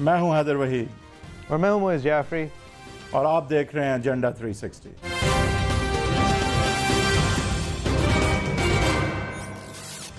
میں ہوں حیدر وحید اور میں ہوں مویز جعفری۔ اور آپ دیکھ رہے ہیں ایجنڈا 360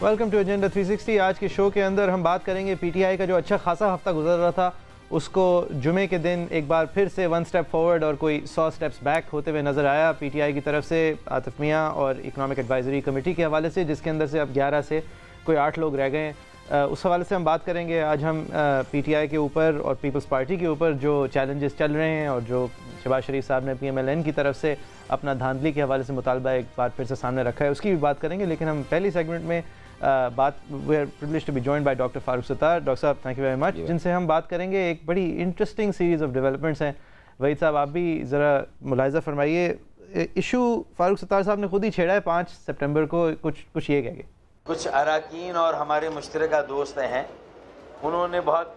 ویلکم ٹو ایجنڈا 360 آج کے شو کے اندر ہم بات کریں گے پی ٹی آئی کا جو اچھا خاصا ہفتہ گزر رہا تھا اس کو جمعے کے دن ایک بار پھر سے ون سٹیپ فارورڈ اور کوئی سو سٹیپس بیک ہوتے ہوئے نظر آیا پی ٹی آئی کی طرف سے عاطف میاں اور اکنامک ایڈوائزری کمیٹی کے حوالے سے جس کے اندر سے اب گیارہ سے کوئی آٹھ لوگ رہ گئے ہیں۔ اس حوالے سے ہم بات کریں گے آج ہم پی ٹی آئی کے اوپر اور پیپلز پارٹی کے اوپر جو چیلنجز چل رہے ہیں اور جو شہباز شریف صاحب نے پی ایم ایل این کی طرف سے اپنا دھاندلی کے حوالے سے مطالبہ ایک بار پھر سے سامنے رکھا ہے اس کی بھی بات کریں گے لیکن ہم پہلی سیگمنٹ میں بات we are privileged to be joined by doctor Farooq Sattar doctor صاحب تھینک یو ویری مچ جن سے ہم بات کریں گے ایک بڑی انٹرسٹنگ سیریز آف ڈیولپمنٹس ہیں۔ وحید صاحب آپ بھی ذرا ملاحظہ فرمائیے۔ ایشو فاروق ستار صاحب نے خود ہی چھیڑا ہے پانچ سپٹمبر کو کچھ کچھ یہ کہہ گئے کچھ اراکین اور ہمارے مشترکہ دوست ہیں۔ انہوں نے بہت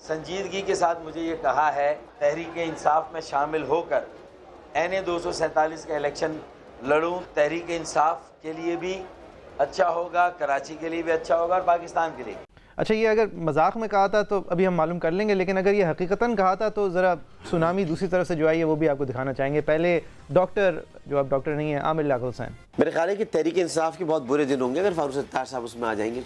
سنجیدگی کے ساتھ مجھے یہ کہا ہے، تحریک انصاف میں شامل ہو کر۔ این اے دو سو سینتالیس کا الیکشن لڑوں، تحریک انصاف کے لیے بھی اچھا ہوگا، کراچی کے لیے بھی اچھا ہوگا اور پاکستان کے لیے۔ اچھا یہ اگر مذاق میں کہا تھا تو ابھی ہم معلوم کر لیں گے لیکن اگر یہ حقیقتاً کہا تھا تو ذرا سونامی دوسری طرف سے جو آئی ہے وہ بھی آپ کو دکھانا چاہیں گے۔ پہلے ڈاکٹر جو اب ڈاکٹر نہیں ہیں عامر لاکھ حسین۔ میرے خیال ہے کہ تحریک انصاف کے بہت برے دن ہوں گے۔ اگر فاروق ستار صاحب اس میں آ جائیں گے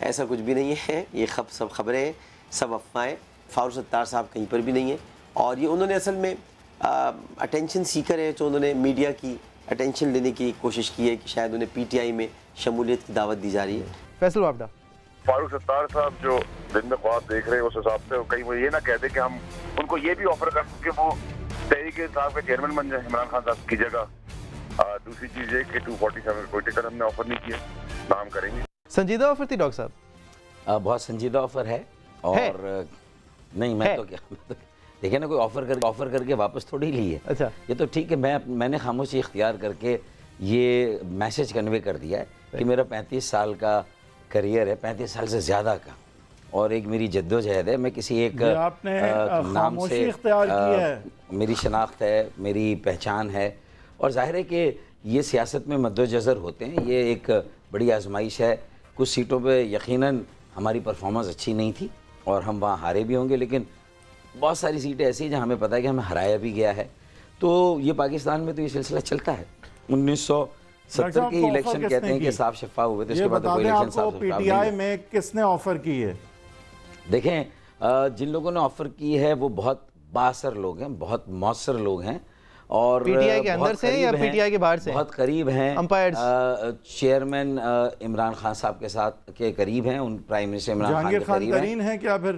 ایسا کچھ بھی نہیں ہے۔ یہ خب سب خبریں ہیں سب افواہیں۔ فاروق ستار صاحب کہیں پر بھی نہیں ہیں۔ اور یہ انہوں نے اصل میں اٹینشن سیکر ہیں جو انہوں نے میڈیا کی اٹینشن لینے کی کوشش کی ہے کہ شاید انہیں پی ٹی آئی میں شمولیت کی دعوت دی جا رہی ہے۔ فیصل وابڈا فاروق ستار صاحب جو دن میں خواب دیکھ رہے ہیں اس حساب سے کہیں وہ یہ نہ کہہ دے کہ ہم ان کو یہ بھی آفر کر کہ وہ تحریک انصاف کے چیئرمین بن جائیں عمران خان صاحب کی جگہ۔ دوسری چیز یہ کہ ٹو فورٹی سیون کوئی ٹکٹ ہم نے آفر نہیں کیا نام کریں گے۔ سنجیدہ آفر تھی ڈاکٹر صاحب؟ بہت سنجیدہ آفر ہے اور نہیں میں تو کیا دیکھیں نا کوئی آفر کر آفر کر کے واپس تھوڑی لی ہے۔ اچھا۔ یہ تو ٹھیک ہے میں میں نے خاموشی اختیار کر کے یہ میسج کنوے کر دیا ہے کہ میرا پینتیس سال کا کریئر ہے پینتیس سال سے زیادہ کا۔ اور ایک میری جد و جہد ہے میں کسی ایک نام سے میری شناخت ہے میری پہچان ہے۔ اور ظاہر ہے کہ یہ سیاست میں مد و جذر ہوتے ہیں یہ ایک بڑی آزمائش ہے۔ کچھ سیٹوں پہ یقیناً ہماری پرفارمنس اچھی نہیں تھی اور ہم وہاں ہارے بھی ہوں گے لیکن بہت ساری سیٹیں ایسی ہیں جہاں ہمیں پتہ ہے کہ ہمیں ہرایا بھی گیا ہے۔ تو یہ پاکستان میں تو یہ سلسلہ چلتا ہے۔ انیس سو ستر کے الیکشن کہتے ہیں کہ صاف شفا ہوئے تھے اس کے بعد کوئی الیکشن صاف پی ٹی آئی میں کس نے آفر کی ہے؟ دیکھیں جن لوگوں نے آفر کی ہے وہ بہت باثر لوگ ہیں بہت مؤثر لوگ ہیں اور پی ٹی آئی کے اندر سے یا پی ٹی آئی کے باہر سے؟ بہت قریب ہیں۔ چیئرمین عمران خان صاحب کے ساتھ کے قریب ہیں ان پرائم منسٹر عمران خان کے قریب ہیں۔ کیا پھر؟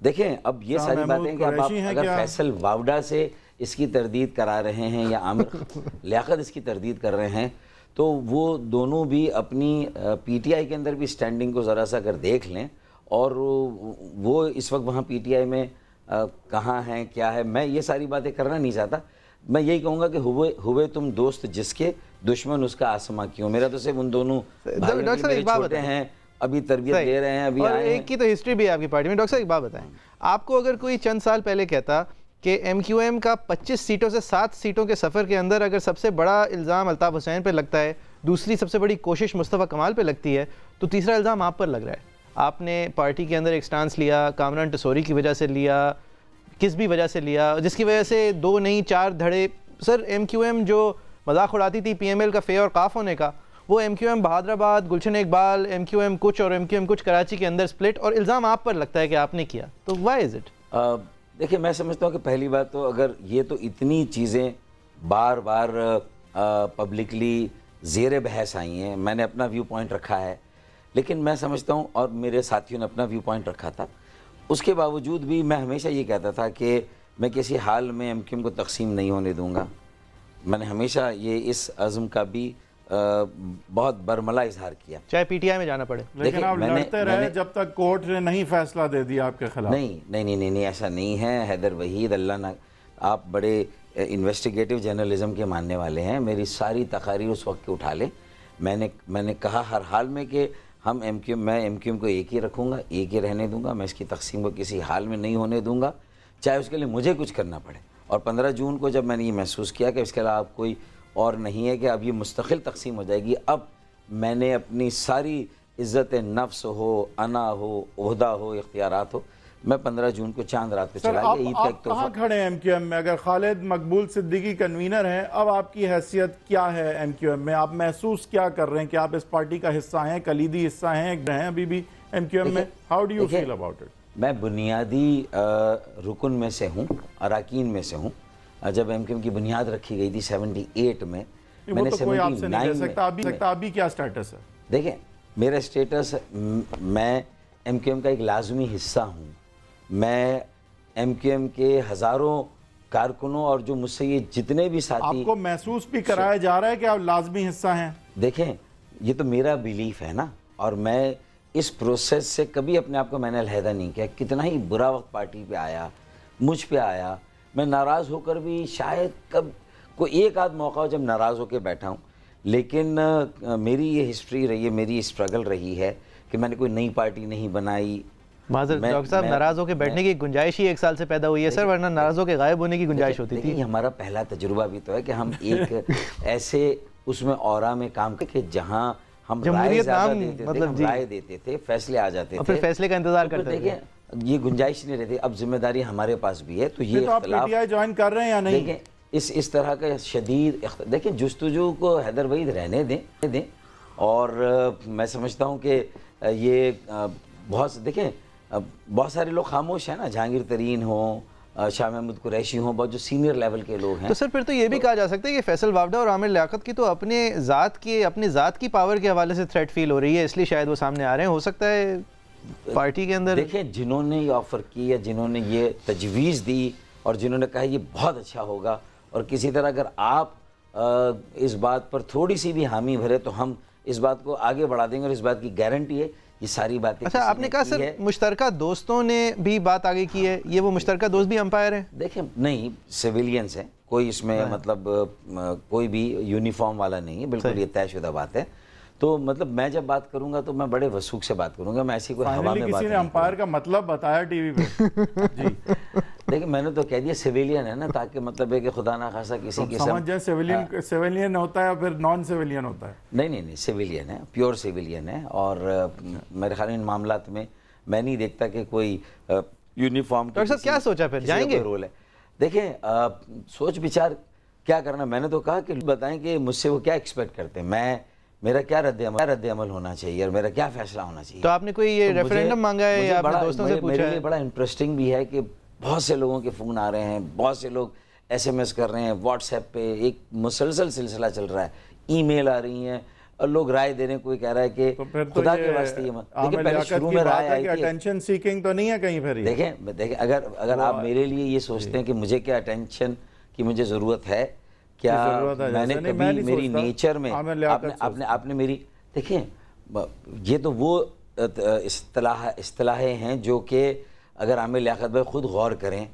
دیکھیں اب یہ ساری باتیں کہ اب آپ اگر فیصل واوڈا سے اس کی تردید کرا رہے ہیں یا عامر لیاقت اس کی تردید کر رہے ہیں تو وہ دونوں بھی اپنی پی ٹی آئی کے اندر بھی سٹینڈنگ کو ذرا سا اگر دیکھ لیں اور وہ اس وقت وہاں پی ٹی آئی میں کہاں ہیں کیا ہے میں یہ ساری باتیں کرنا نہیں چاہتا۔ میں یہی کہوں گا کہ ہوئے ہوئے تم دوست جس کے دشمن اس کا آسما کیوں؟ میرا تو صرف ان دونوں چھوٹے ہیں ابھی تربیت دے رہے ہیں ابھی ہیں۔ ایک کی تو ہسٹری بھی ہے آپ کی پارٹی میں۔ ڈاکٹر صاحب ایک بات بتائیں۔ آپ کو اگر کوئی چند سال پہلے کہتا کہ ایم کیو ایم کا پچیس سیٹوں سے سات سیٹوں کے سفر کے اندر اگر سب سے بڑا الزام الطاف حسین پہ لگتا ہے، دوسری سب سے بڑی کوشش مصطفیٰ کمال پہ لگتی ہے، تو تیسرا الزام آپ پر لگ رہا ہے۔ آپ نے پارٹی کے اندر ایک سٹانس لیا، کامران ٹسوری کی وجہ سے لیا، کس بھی وجہ سے لیا، جس کی وجہ سے دو نہیں، چار دھڑے۔ سر، ایم کیو ایم جو مذاق اڑاتی تھی پی ایم ایل کا فے اور قاف ہونے کا، وہ M Q M Bahadurabad Gulshan Iqbal, M Q M کچھ اور ایم کیو ایم کچھ کراچی کے اندر سپلٹ اور الزام آپ پر لگتا ہے کہ آپ نے کیا۔ تو وائی از اٹ دیکھیں میں سمجھتا ہوں کہ پہلی بات تو اگر یہ تو اتنی چیزیں بار بار پبلکلی زیر بحث آئی ہیں، میں نے اپنا ویو پوائنٹ رکھا ہے، لیکن میں سمجھتا ہوں اور میرے ساتھیوں نے اپنا ویو پوائنٹ رکھا تھا۔ اس کے باوجود بھی میں ہمیشہ یہ کہتا تھا کہ میں کسی حال میں ایم کیو ایم کو تقسیم نہیں ہونے دوں گا۔ میں نے ہمیشہ یہ اس عزم کا بھی بہت برملا اظہار کیا۔ چاہے پی ٹی آئی میں جانا پڑے۔ لیکن آپ لڑتے رہے جب تک کورٹ نے نہیں فیصلہ دے دیا آپ کے خلاف۔ نہیں نہیں نہیں نہیں ایسا نہیں ہے۔ حیدر وحید اللہ نہ آپ بڑے انویسٹیگیٹو جرنلزم کے ماننے والے ہیں۔ میری ساری تقاریر اس وقت کے اٹھا لیں۔ میں نے میں نے کہا ہر حال میں کہ ہم ایم کیو میں ایم کیو ایم کو ایک ہی رکھوں گا ایک ہی رہنے دوں گا۔ میں اس کی تقسیم کو کسی حال میں نہیں ہونے دوں گا۔ چاہے اس کے لیے مجھے کچھ کرنا پڑے۔ اور پندرہ جون کو جب میں نے یہ محسوس کیا کہ اس کے علاوہ کوئی اور نہیں ہے کہ اب یہ مستقل تقسیم ہو جائے گی۔ اب میں نے اپنی ساری عزت نفس ہو انا ہو عہدہ ہو اختیارات ہو میں پندرہ جون کو چاند رات پہ چلا گیا عید کا ایک کہاں کھڑے ہیں ایم کیو ایم میں؟ اگر خالد مقبول صدیقی کنوینر ہیں اب آپ کی حیثیت کیا ہے ایم کیو ایم میں؟ آپ محسوس کیا کر رہے ہیں کہ آپ اس پارٹی کا حصہ ہیں کلیدی حصہ ہیں ہیں ابھی بھی ایم کیو ایم میں؟ How do you feel about it میں بنیادی رکن میں سے ہوں اراکین میں سے ہوں۔ جب ایم کیو ایم کی بنیاد رکھی گئی تھی سیونٹی ایٹ میں میں نے سیونٹی نائن میں ابھی کیا سٹیٹس ہے؟ دیکھیں میرا سٹیٹس میں ایم کیو ایم کا ایک لازمی حصہ ہوں۔ میں ایم کیو ایم کے ہزاروں کارکنوں اور جو مجھ سے یہ جتنے بھی ساتھی آپ کو محسوس بھی کرایا جا رہا ہے کہ آپ لازمی حصہ ہیں؟ دیکھیں یہ تو میرا بیلیف ہے نا۔ اور میں اس پروسیس سے کبھی اپنے آپ کو میں نے علیحدہ نہیں کیا۔ کتنا ہی برا وقت پارٹی پہ آیا مجھ پہ آیا میں ناراض ہو کر بھی شاید کب کوئی ایک آدھ موقع ہو جب ناراض ہو کے بیٹھا ہوں۔ لیکن میری یہ ہسٹری رہی ہے میری اسٹرگل رہی ہے کہ میں نے کوئی نئی پارٹی نہیں بنائی۔ معذرت ڈاکٹر صاحب ناراض ہو کے بیٹھنے کی گنجائش ہی ایک سال سے پیدا ہوئی ہے سر ورنہ ناراض ہو کے غائب ہونے کی گنجائش ہوتی تھی۔ ہمارا پہلا تجربہ بھی تو ہے کہ ہم ایک ایسے اس میں اورا میں کام کر کے جہاں ہم رائے زیادہ دیتے تھے ہم جی۔ رائے دیتے تھے فیصلے آ جاتے تھے پھر فیصلے کا انتظار کرتے تھے۔ یہ گنجائش نہیں رہتی اب ذمہ داری ہمارے پاس بھی ہے تو یہ اختلاف جوائن کر رہے ہیں یا نہیں؟ اس اس طرح کا شدید دیکھیں جستجو کو حیدر وحید رہنے دیں دیں اور میں سمجھتا ہوں کہ یہ بہت دیکھیں بہت سارے لوگ خاموش ہیں نا جہانگیر ترین ہوں شاہ محمود قریشی ہوں بہت جو سینئر لیول کے لوگ ہیں۔ تو سر پھر تو یہ بھی کہا جا سکتا ہے کہ فیصل وابڈا اور عامر لیاقت کی تو اپنے ذات کی اپنی ذات کی پاور کے حوالے سے تھریٹ فیل ہو رہی ہے اس لیے شاید وہ سامنے آ رہے ہیں۔ ہو سکتا ہے پارٹی کے اندر دیکھیں جنہوں نے یہ آفر کی یا جنہوں نے یہ تجویز دی اور جنہوں نے کہا یہ بہت اچھا ہوگا اور کسی طرح اگر آپ اس بات پر تھوڑی سی بھی حامی بھرے تو ہم اس بات کو آگے بڑھا دیں گے اور اس بات کی گارنٹی ہے یہ ساری باتیں اچھا آپ نے کہا سر مشترکہ دوستوں نے بھی بات آگے کی ہے یہ وہ مشترکہ دوست بھی امپائر ہیں؟ دیکھیں نہیں سیویلینز ہیں کوئی اس میں مطلب کوئی بھی یونیفارم والا نہیں ہے بالکل یہ طے شدہ بات ہے۔ تو مطلب میں جب بات کروں گا تو میں بڑے وسوخ سے بات کروں گا میں ایسی کوئی ہوا میں بات کسی نے امپائر کا مطلب بتایا ٹی وی پہ۔ جی۔ دیکھیں میں نے تو کہہ دیا سیویلین ہے نا تاکہ مطلب ہے کہ خدا نہ خاصا کسی قسم سمجھ جائیں سیویلین سیویلین ہوتا ہے یا پھر نان سیویلین ہوتا ہے؟ نہیں نہیں نہیں سیویلین ہے پیور سیویلین ہے۔ اور میرے خیال ان معاملات میں میں نہیں دیکھتا کہ کوئی یونیفارم ڈاکٹر صاحب کیا سوچا پھر؟ جائیں گے؟ رول ہے۔ دیکھیں سوچ بچار کیا کرنا میں نے تو کہا کہ بتائیں کہ مجھ سے وہ کیا ایکسپیکٹ کرتے ہیں؟ میں میرا کیا رد عمل رد عمل ہونا چاہیے اور میرا کیا فیصلہ ہونا چاہیے؟ تو آپ نے کوئی یہ ریفرینڈم مانگا ہے یا اپنے دوستوں سے پوچھا ہے؟ میرے لیے بڑا انٹرسٹنگ بھی ہے کہ بہت سے لوگوں کے فون آ رہے ہیں بہت سے لوگ ایس ایم ایس کر رہے ہیں واٹس ایپ پہ ایک مسلسل سلسلہ چل رہا ہے ای میل آ رہی ہیں اور لوگ رائے دے رہے ہیں کوئی کہہ رہا ہے کہ خدا کے واسطے یہ دیکھیں پہلے شروع میں رائے آئی تھی۔ اٹینشن سیکنگ تو نہیں ہے کہیں پھر دیکھیں دیکھیں اگر اگر آپ میرے لیے یہ سوچتے ہیں کہ مجھے کیا اٹینشن کی مجھے ضرورت ہے کیا میں نے کبھی میری نیچر میں آپ نے میری دیکھیں یہ تو وہ اصطلاح اصطلاحیں ہیں جو کہ اگر عامر لیاقت بھائی خود غور کریں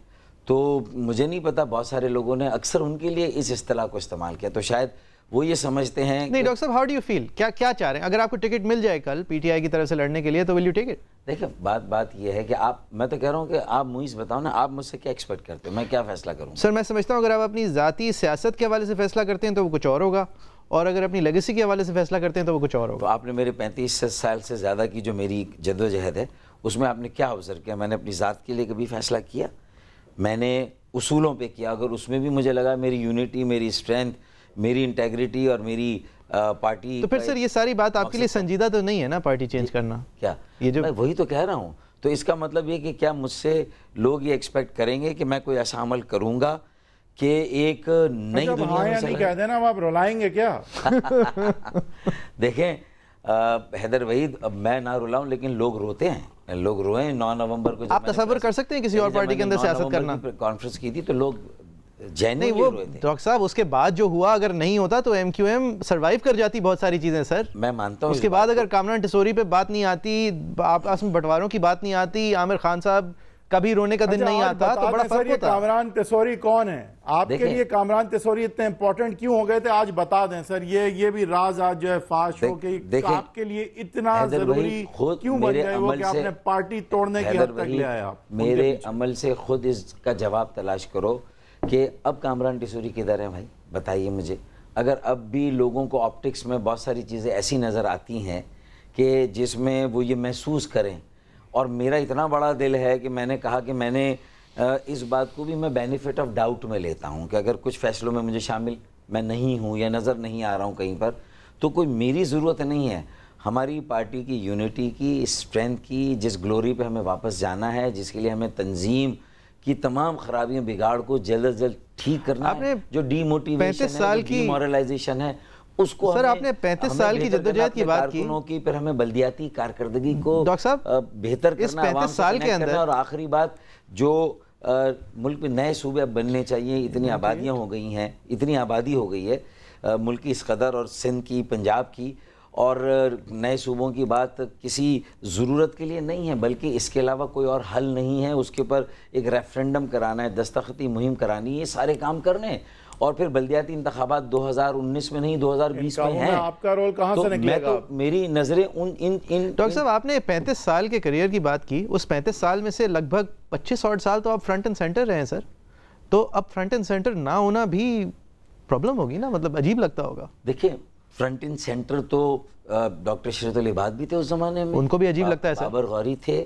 تو مجھے نہیں پتا بہت سارے لوگوں نے اکثر ان کے لیے اس اصطلاح کو استعمال کیا۔ تو شاید وہ یہ سمجھتے ہیں نہیں ڈاکٹر صاحب ہاؤ ڈو یو فیل کیا کیا چاہ رہے ہیں؟ اگر آپ کو ٹکٹ مل جائے کل پی ٹی آئی کی طرف سے لڑنے کے لیے تو ول یو ٹیک اٹ دیکھیں بات بات یہ ہے کہ آپ میں تو کہہ رہا ہوں کہ آپ موئیز بتاؤ نا آپ مجھ سے کیا ایکسپیکٹ کرتے ہیں؟ میں کیا فیصلہ کروں؟ سر میں سمجھتا ہوں اگر آپ اپنی ذاتی سیاست کے حوالے سے فیصلہ کرتے ہیں تو وہ کچھ اور ہوگا اور اگر اپنی لیگسی کے حوالے سے فیصلہ کرتے ہیں تو وہ کچھ اور ہوگا۔ تو آپ نے میرے پینتیس سال سے زیادہ کی جو میری جد و جہد ہے اس میں آپ نے کیا آبزر کیا؟ میں نے اپنی ذات کے لیے کبھی فیصلہ کیا؟ میں نے اصولوں پہ کیا؟ اگر اس میں بھی مجھے لگا میری یونٹی میری اسٹرینتھ میری انٹیگریٹی اور میری پارٹی تو پھر سر یہ ساری بات آپ کے لیے سنجیدہ تو نہیں ہے نا پارٹی چینج کرنا؟ کیا؟ یہ جو وہی تو کہہ رہا ہوں۔ تو اس کا مطلب یہ کہ کیا مجھ سے لوگ یہ ایکسپیکٹ کریں گے کہ میں کوئی ایسا عمل کروں گا کہ ایک نئی اچھا، دنیا میں نہیں کہہ دینا آپ رولائیں گے کیا؟ دیکھیں حیدر وحید اب میں نہ رولاؤں لیکن لوگ روتے ہیں۔ لوگ روئے نو نومبر کو آپ تصور کر سکتے ہیں کسی اور پارٹی کے اندر سیاست کرنا؟ کانفرنس کی تھی تو لوگ نہیں وہ ڈاکٹر صاحب اس کے بعد جو ہوا اگر نہیں ہوتا تو ایم کیو ایم سروائیو کر جاتی بہت ساری چیزیں سر۔ میں مانتا ہوں اس کے بعد اگر کامران ٹسوری پہ بات نہیں آتی آپس میں بٹواروں کی بات نہیں آتی عامر خان صاحب کبھی رونے کا دن اچھا، نہیں آتا تو بڑا فرق ہوتا۔ کامران تسوری کون ہے آپ کے لیے کامران تسوری اتنے امپورٹنٹ کیوں ہو گئے تھے؟ آج بتا دیں سر یہ یہ بھی راز آج جو ہے فاش ہو کہ آپ کے لیے اتنا ضروری کیوں بن گئے وہ کہ آپ نے پارٹی توڑنے کی حد تک لے آئے آپ؟ میرے عمل سے خود اس کا جواب تلاش کرو۔ کہ اب کامران ٹسوری کدھر ہیں بھائی؟ بتائیے مجھے۔ اگر اب بھی لوگوں کو آپٹکس میں بہت ساری چیزیں ایسی نظر آتی ہیں کہ جس میں وہ یہ محسوس کریں، اور میرا اتنا بڑا دل ہے کہ میں نے کہا کہ میں نے اس بات کو بھی میں بینیفٹ آف ڈاؤٹ میں لیتا ہوں کہ اگر کچھ فیصلوں میں مجھے شامل میں نہیں ہوں یا نظر نہیں آ رہا ہوں کہیں پر، تو کوئی میری ضرورت نہیں ہے۔ ہماری پارٹی کی یونٹی کی اسٹرینتھ کی، جس گلوری پہ ہمیں واپس جانا ہے، جس کے لیے ہمیں تنظیم کی تمام خرابیوں بگاڑ کو جلد از جلد ٹھیک کرنا ہے جو ڈی موٹیویشن ہے ڈی مورلائزیشن ہے اس کو سر آپ نے پینتیس سال کی جدوجہد کی بات کی۔ پھر ہمیں بلدیاتی کارکردگی کو بہتر کرنا عوام سال کے اندر اور آخری بات جو ملک میں نئے صوبے بننے چاہیے اتنی آبادیاں ہو گئی ہیں اتنی آبادی ہو گئی ہے ملک کی اس قدر اور سندھ کی پنجاب کی اور نئے صوبوں کی بات کسی ضرورت کے لیے نہیں ہے بلکہ اس کے علاوہ کوئی اور حل نہیں ہے۔ اس کے اوپر ایک ریفرنڈم کرانا ہے دستخطی مہم کرانی ہے یہ سارے کام کرنے ہیں۔ اور پھر بلدیاتی انتخابات دو ہزار انیس میں نہیں دو ہزار بیس میں ہیں۔ آپ کا رول کہاں سے نکلے گا میری نظریں ان ان ان ڈاکٹر صاحب آپ نے پینتیس سال کے کریئر کی بات کی۔ اس پینتیس سال میں سے لگ بھگ پچیس اور سال تو آپ فرنٹ اینڈ سینٹر رہے ہیں سر۔ تو اب فرنٹ اینڈ سینٹر نہ ہونا بھی پرابلم ہوگی نا؟ مطلب عجیب لگتا ہوگا۔ دیکھیں فرنٹ اینڈ سینٹر تو ڈاکٹر شرط العباد بھی تھے اس زمانے میں. ان کو بھی عجیب لگتا ہے بابر غوری تھے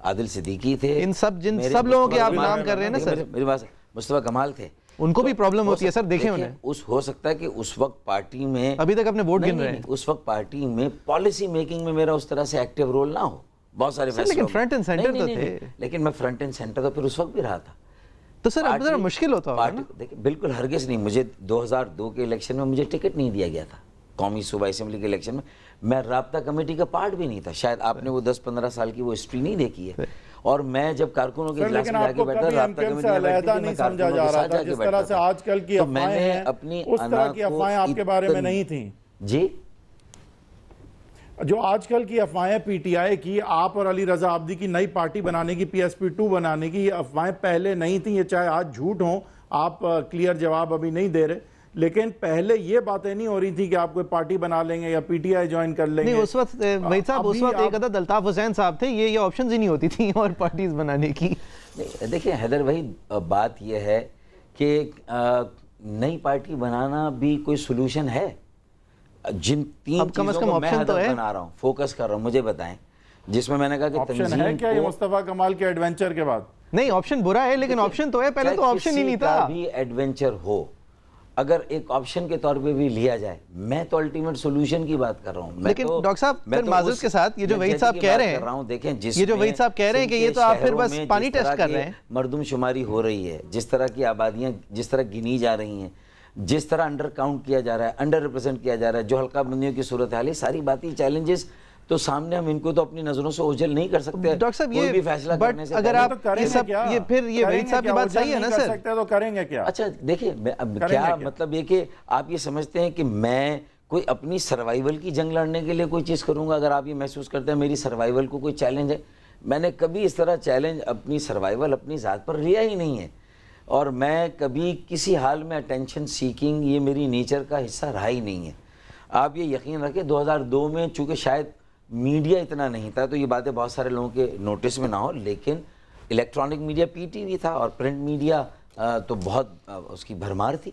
عادل صدیقی تھے. ان سب جن سب لوگوں کے آپ نام کر رہے ہیں نا سر؟ میری بات مصطفیٰ کمال تھے. ان کو بھی پرابلم ہوتی ہے سر دیکھیں انہیں. اس ہو سکتا ہے کہ اس وقت پارٹی میں ابھی تک اپنے ووٹ گن رہے ہیں. اس وقت پارٹی میں پالیسی میکنگ میں میرا اس طرح سے ایکٹیو رول نہ ہو. بہت سارے لیکن فرنٹ اینڈ سینٹر تو تھے. لیکن میں فرنٹ اینڈ سینٹر تو پھر اس وقت بھی رہا تھا. تو سر اب ذرا مشکل ہوتا ہوگا نا؟ بالکل ہرگز نہیں. مجھے دو ہزار دو کے الیکشن میں مجھے ٹکٹ نہیں دیا گیا تھا. قومی صوبہ اسمبلی کے الیکشن میں میں رابطہ کمیٹی کا پارٹ بھی نہیں تھا۔ شاید آپ نے وہ دس پندرہ سال کی وہ ہسٹری نہیں دیکھی ہے۔ اور میں جب کارکنوں کے اجلاس میں جا بیٹھا رابطہ کمیٹی میں کے میں کارکنوں کے ساتھ جا کے بیٹھا تھا۔ آج کل کی افواہیں ہیں اس طرح کی افواہیں آپ کے بارے میں نہیں تھیں۔ جی؟ جو آج کل کی افواہیں پی ٹی آئی کی آپ اور علی رضا عبدی کی نئی پارٹی بنانے کی پی ایس پی ٹو بنانے کی یہ افواہیں پہلے نہیں تھیں یہ چاہے آج جھوٹ ہوں آپ کلیئر جواب ابھی نہیں دے رہے۔ لیکن پہلے یہ باتیں نہیں ہو رہی تھی کہ آپ کوئی پارٹی بنا لیں گے یا پی ٹی آئی جوائن کر لیں گے۔ نہیں اس وقت وحید صاحب اس وقت ایک عدد الطاف حسین صاحب تھے یہ یہ آپشنز ہی نہیں ہوتی تھیں اور پارٹیز بنانے کی۔ دیکھیں حیدر وحید بات یہ ہے کہ نئی پارٹی بنانا بھی کوئی سلوشن ہے؟ جن تین چیزوں کو میں ہدف بنا رہا ہوں فوکس کر رہا ہوں مجھے بتائیں۔ جس میں میں نے کہا کہ تنظیم ہے کیا یہ مصطفیٰ کمال کے ایڈونچر کے بعد؟ نہیں آپشن برا ہے لیکن آپشن تو ہے پہلے تو آپشن ہی نہیں تھا۔ بھی ایڈونچر ہو؟ اگر ایک آپشن کے طور پہ بھی لیا جائے میں تو الٹیمیٹ سولوشن کی بات کر رہا ہوں۔ لیکن ڈاکٹر صاحب پھر معذرت کے ساتھ یہ جو وحید صاحب کہہ رہے ہیں دیکھیں جس یہ جو وحید صاحب کہہ رہے ہیں کہ یہ تو آپ پھر بس پانی ٹیسٹ کر رہے ہیں۔ مردم شماری ہو رہی ہے جس طرح کی آبادیاں جس طرح گنی جا رہی ہیں جس طرح انڈر کاؤنٹ کیا جا رہا ہے انڈر ریپرزنٹ کیا جا رہا ہے جو حلقہ بندیوں کی صورتحال ہے ساری باتیں چیلنجز تو سامنے ہم ان کو تو اپنی نظروں سے اوجھل نہیں کر سکتے۔ ڈاکٹر صاحب یہ بھی فیصلہ کرنے سے اگر آپ یہ سب یہ پھر یہ وحید صاحب کی بات صحیح ہے نا سر؟ تو کریں گے کیا؟ اچھا دیکھیں کیا مطلب یہ کہ آپ یہ سمجھتے ہیں کہ میں کوئی اپنی سروائیول کی جنگ لڑنے کے لیے کوئی چیز کروں گا اگر آپ یہ محسوس کرتے ہیں میری سروائیول کو کوئی چیلنج ہے۔ میں نے کبھی اس طرح چیلنج اپنی سروائیول اپنی ذات پر لیا ہی نہیں ہے۔ اور میں کبھی کسی حال میں اٹینشن سیکنگ یہ میری نیچر کا حصہ رہا ہی نہیں ہے۔ آپ یہ یقین رکھیں دو ہزار دو میں چونکہ شاید میڈیا اتنا نہیں تھا تو یہ باتیں بہت سارے لوگوں کے نوٹس میں نہ ہو لیکن electronic media P T V تھا اور پرنٹ میڈیا تو بہت اس کی بھرمار تھی۔